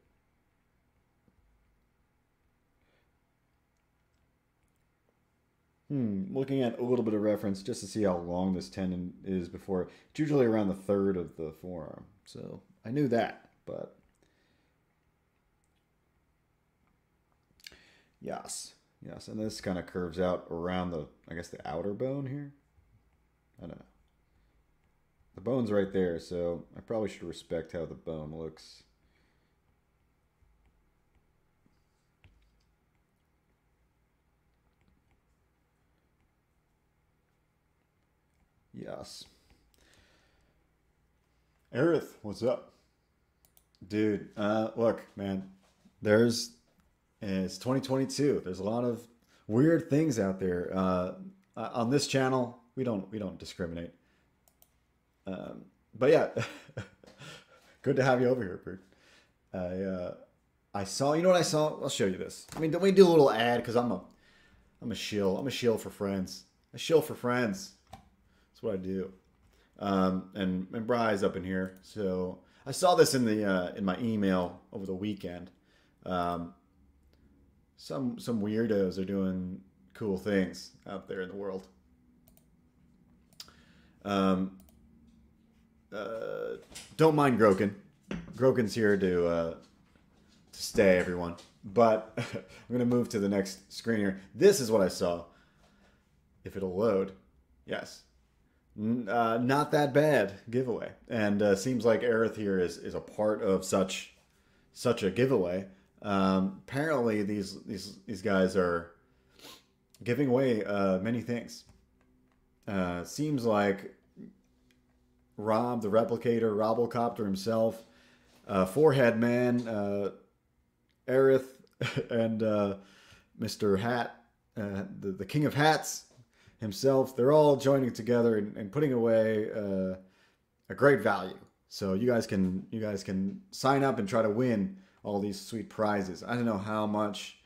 S1: Hmm, looking at a little bit of reference just to see how long this tendon is before. It's usually around the third of the forearm. So I knew that, but yes, yes. And this kind of curves out around the, I guess, the outer bone here. I don't know. The bone's right there, so I probably should respect how the bone looks. Yes. Aerith, what's up? Dude, uh, look, man, there's, it's 2022. There's a lot of weird things out there. Uh, on this channel, we don't, we don't discriminate. Um, but yeah, [laughs] good to have you over here, Bert. I, uh, I saw, you know what I saw? I'll show you this. I mean, don't we do a little ad? Cause I'm a, I'm a shill. I'm a shill for friends. A shill for friends. That's what I do. Um, and and Bry's up in here, so I saw this in the uh, in my email over the weekend. Um, some some weirdos are doing cool things out there in the world. Um, uh, don't mind Groken. Groken's here to uh, to stay, everyone. But [laughs] I'm gonna move to the next screen here. This is what I saw. If it'll load, yes. Uh, not that bad giveaway, and uh, seems like Aerith here is, is a part of such such a giveaway. Um, apparently, these these these guys are giving away uh, many things. Uh, seems like Rob, the replicator, Robocopter himself, uh, Forehead Man, uh, Aerith, [laughs] and uh, Mr. Hat, uh, the, the King of Hats, himself. They're all joining together and, and putting away uh, a great value. So you guys can you guys can sign up and try to win all these sweet prizes. I don't know how much.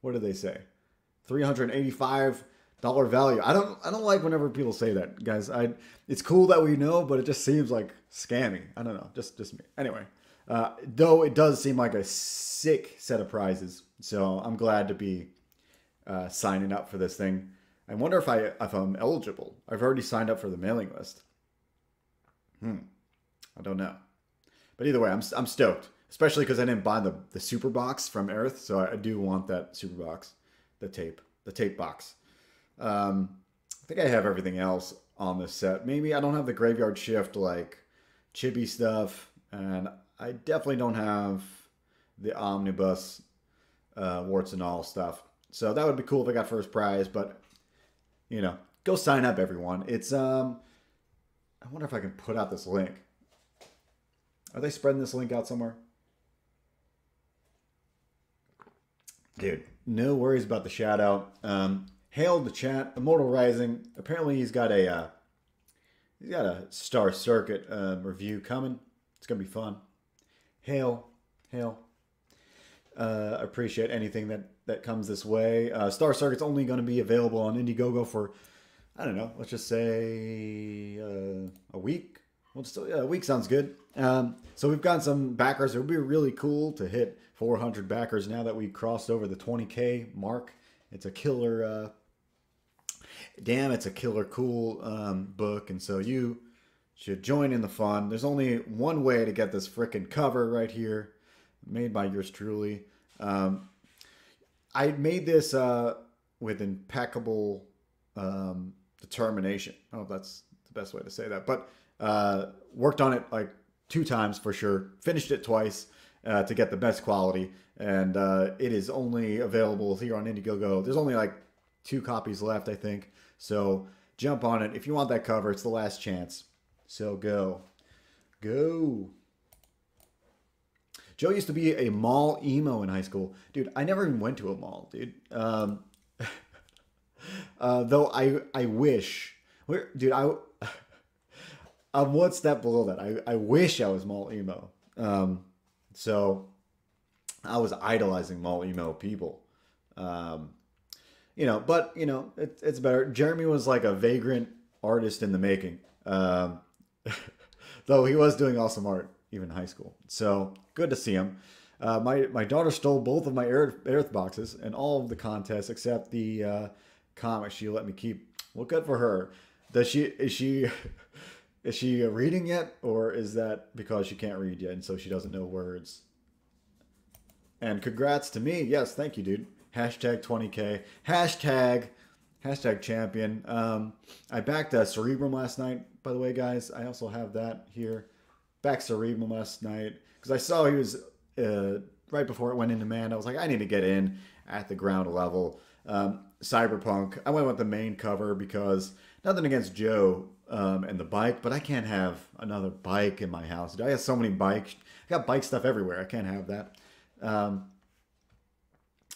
S1: What did they say? Three hundred eighty-five dollar value. I don't I don't like whenever people say that, guys. I it's cool that we know, but it just seems like scammy. I don't know, just just me. Anyway, uh, though it does seem like a sick set of prizes, so I'm glad to be uh, signing up for this thing. I wonder if I if I'm eligible. I've already signed up for the mailing list. Hmm, I don't know, but either way, I'm I'm stoked, especially because I didn't buy the the super box from Earth, so I, do want that super box, the tape, the tape box. Um, I think I have everything else on this set. Maybe I don't have the graveyard shift like chibi stuff, and I definitely don't have the omnibus uh, warts and all stuff. So that would be cool if I got first prize, but you know, go sign up, everyone. It's um, I wonder if I can put out this link. Are they spreading this link out somewhere? Dude, no worries about the shout out. Um, hail the chat, Immortal Rising. Apparently, he's got a uh, he's got a Star Circuit um, review coming. It's gonna be fun. Hail, hail. Uh, appreciate anything that that comes this way. Uh, Star Circuit's only going to be available on Indiegogo for I don't know. Let's just say uh, a week. Well, just, yeah, a week sounds good. Um, so we've got some backers. It would be really cool to hit 400 backers now that we crossed over the 20k mark. It's a killer. Uh, damn, it's a killer cool um, book, and so you should join in the fun. There's only one way to get this freaking cover right here, made by yours truly. Um, I made this uh, with impeccable um, determination. If that's the best way to say that, but uh, worked on it like two times for sure. Finished it twice uh, to get the best quality, and uh, it is only available here on Indiegogo. There's only like two copies left, I think. So jump on it if you want that cover. It's the last chance. So go, go. Joe used to be a mall emo in high school. Dude, I never even went to a mall, dude. Um, [laughs] uh, though I I wish, dude, I [laughs] I'm one step below that. I, I wish I was mall emo. Um, so I was idolizing mall emo people. Um, you know, but you know, it, it's better. Jeremy was like a vagrant artist in the making. Um, [laughs] though he was doing awesome art even in high school. So good to see him. Uh, my my daughter stole both of my earth boxes and all of the contests except the uh, comic she let me keep. Well, good for her. Does she is she [laughs] is she reading yet, or is that because she can't read yet and so she doesn't know words? And congrats to me. Yes, thank you, dude. Hashtag 20k. Hashtag hashtag champion. Um, I backed a Cerebrum last night. By the way, guys, I also have that here. Back Cerebrum last night because I saw he was uh, right before it went into man. I was like, I need to get in at the ground level. Um, Cyberpunk. I went with the main cover because nothing against Joe um, and the bike, but I can't have another bike in my house. I have so many bikes. I got bike stuff everywhere. I can't have that. Um,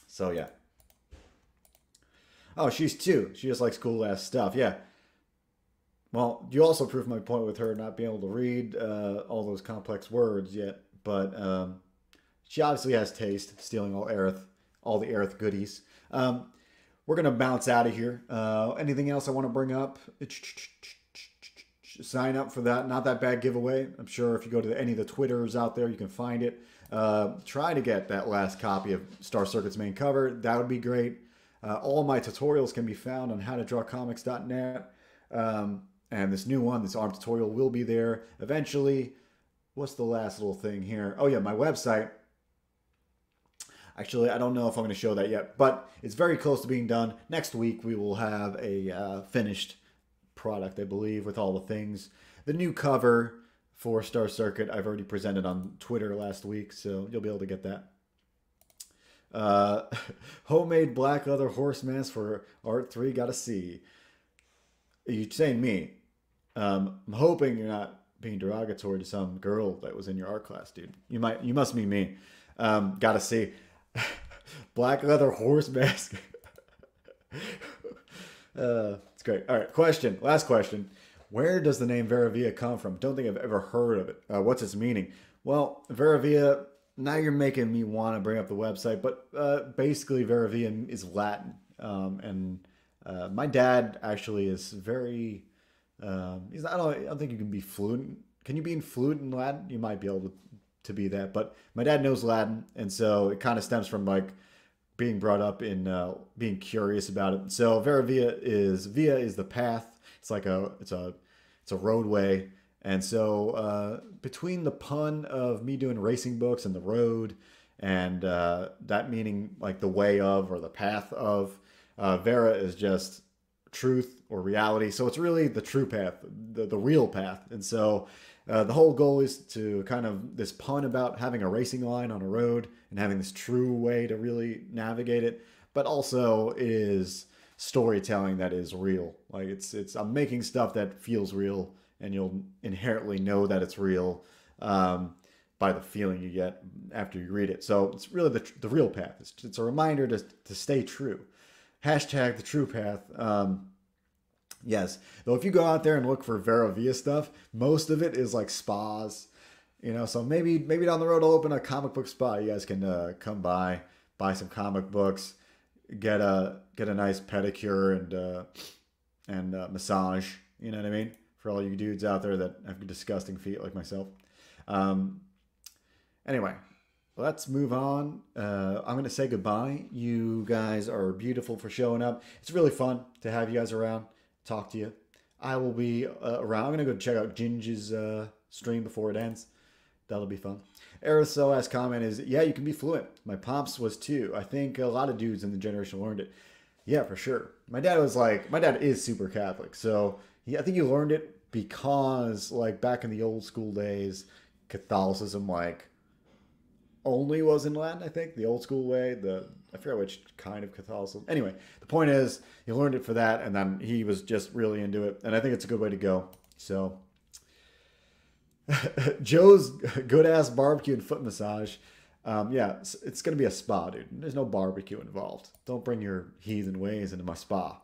S1: so yeah. Oh, she's two. She just likes cool ass stuff. Yeah. Well, you also proved my point with her not being able to read uh, all those complex words yet, but um, she obviously has taste, stealing all Aerith, all the Aerith goodies. Um, we're gonna bounce out of here. Uh, anything else I want to bring up? Sign up for that. Not that bad giveaway. I'm sure if you go to any of the Twitters out there, you can find it. Uh, try to get that last copy of Star Circuit's main cover. That would be great. Uh, all my tutorials can be found on howtodrawcomics.net. Um, and this new one, this ARM tutorial, will be there eventually. What's the last little thing here? Oh, yeah, my website. Actually, I don't know if I'm going to show that yet, but it's very close to being done. Next week, we will have a uh, finished product, I believe, with all the things. The new cover for Star Circuit, I've already presented on Twitter last week, so you'll be able to get that. Uh, [laughs] homemade black leather horse mask for Art 3, gotta see. You saying me? Um, I'm hoping you're not being derogatory to some girl that was in your art class, dude. You might, you must mean me. Um, gotta see. [laughs] Black leather horse mask. [laughs] uh, great. All right, question. Last question. Where does the name Veravia come from? Don't think I've ever heard of it. Uh, what's its meaning? Well, Veravia. Now you're making me want to bring up the website, but uh, basically Veravia is Latin, um, and Uh, my dad actually is very. Um, he's not, I don't. I don't think you can be fluent. Can you be fluent in Latin? You might be able to, to be that. But my dad knows Latin, and so it kind of stems from like being brought up in uh, being curious about it. So Vera Via is via is the path. It's like a it's a it's a roadway, and so uh, between the pun of me doing racing books and the road, and uh, that meaning like the way of or the path of, uh, Vera is just truth or reality. So it's really the true path, the the real path, and so. Uh, the whole goal is to kind of this pun about having a racing line on a road and having this true way to really navigate it, but also is storytelling that is real. Like it's it's I'm making stuff that feels real, and you'll inherently know that it's real um, by the feeling you get after you read it. So it's really the the real path. It's, it's a reminder to to stay true. Hashtag the true path. Um, Yes. Though if you go out there and look for Vera Via stuff, most of it is like spas. You know, so maybe maybe down the road I'll open a comic book spa. You guys can uh, come by, buy some comic books, get a get a nice pedicure and uh, and uh, massage. You know what I mean? For all you dudes out there that have disgusting feet like myself. Um, anyway, let's move on. Uh, I'm going to say goodbye. You guys are beautiful for showing up. It's really fun to have you guys around talk to you. I will be uh, around. I'm going to go check out Ginger's uh, stream before it ends. That'll be fun. Aerosol's comment is, yeah, you can be fluent. My pops was too. I think a lot of dudes in the generation learned it. Yeah, for sure. My dad was like, my dad is super Catholic. So he, I think he learned it because, like, back in the old school days, Catholicism, like, only was in Latin, I think, the old school way. The I forget which kind of Catholicism. Anyway, the point is he learned it for that, and then he was just really into it, and I think it's a good way to go. So, [laughs] Joe's good ass barbecue and foot massage. Um, yeah, it's, it's gonna be a spa, dude. There's no barbecue involved. Don't bring your heathen ways into my spa.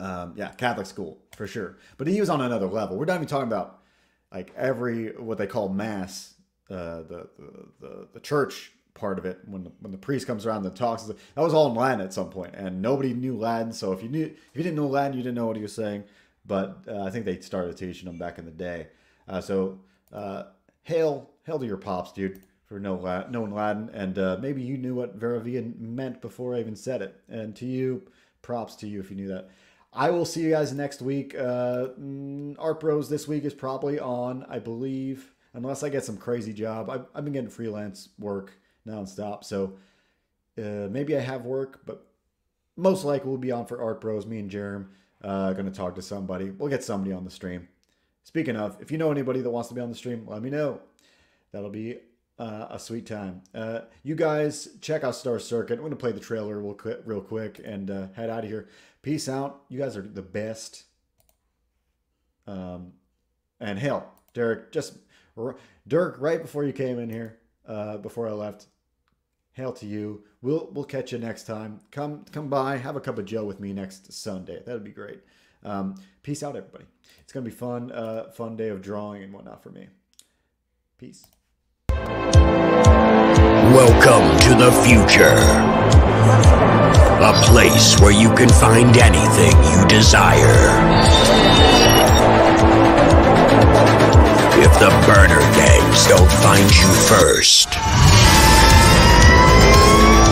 S1: Um, yeah, Catholic school for sure. But he was on another level. We're not even talking about like every what they call mass, uh, the, the the the church part of it when the, when the priest comes around and talks. That was all in Latin at some point, and nobody knew Latin. So if you knew if you didn't know Latin, you didn't know what he was saying. But uh, I think they started teaching them back in the day. Uh, so uh, hail hail to your pops, dude, for know Latin, knowing Latin, and uh, maybe you knew what Vera Via meant before I even said it. And to you, props to you if you knew that. I will see you guys next week. Uh, mm, Art Bros this week is probably on, I believe, unless I get some crazy job. I've, I've been getting freelance work nonstop. So uh, maybe I have work, but most likely we'll be on for Art Bros. Me and Jerem uh, going to talk to somebody. We'll get somebody on the stream. Speaking of, if you know anybody that wants to be on the stream, let me know. That'll be uh, a sweet time. Uh, you guys check out Star Circuit. I'm going to play the trailer real quick, real quick and uh, head out of here. Peace out. You guys are the best. Um, and hell, Derek, just Dirk, right before you came in here, uh, before I left, hail to you. We'll we'll catch you next time. Come come by, have a cup of Joe with me next Sunday. That'd be great. Um, peace out, everybody. It's gonna be fun, uh, fun day of drawing and whatnot for me. Peace.
S2: Welcome to the future. A place where you can find anything you desire. If the burner gangs don't find you first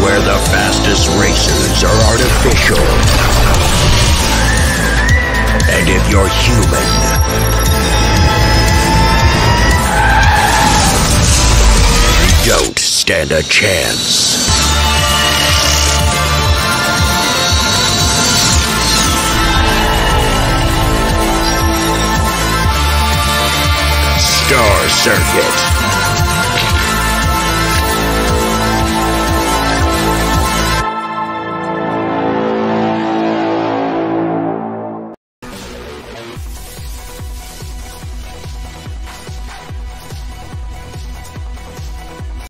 S2: where the fastest racers are artificial. And if you're human, you don't stand a chance. Star Circuit.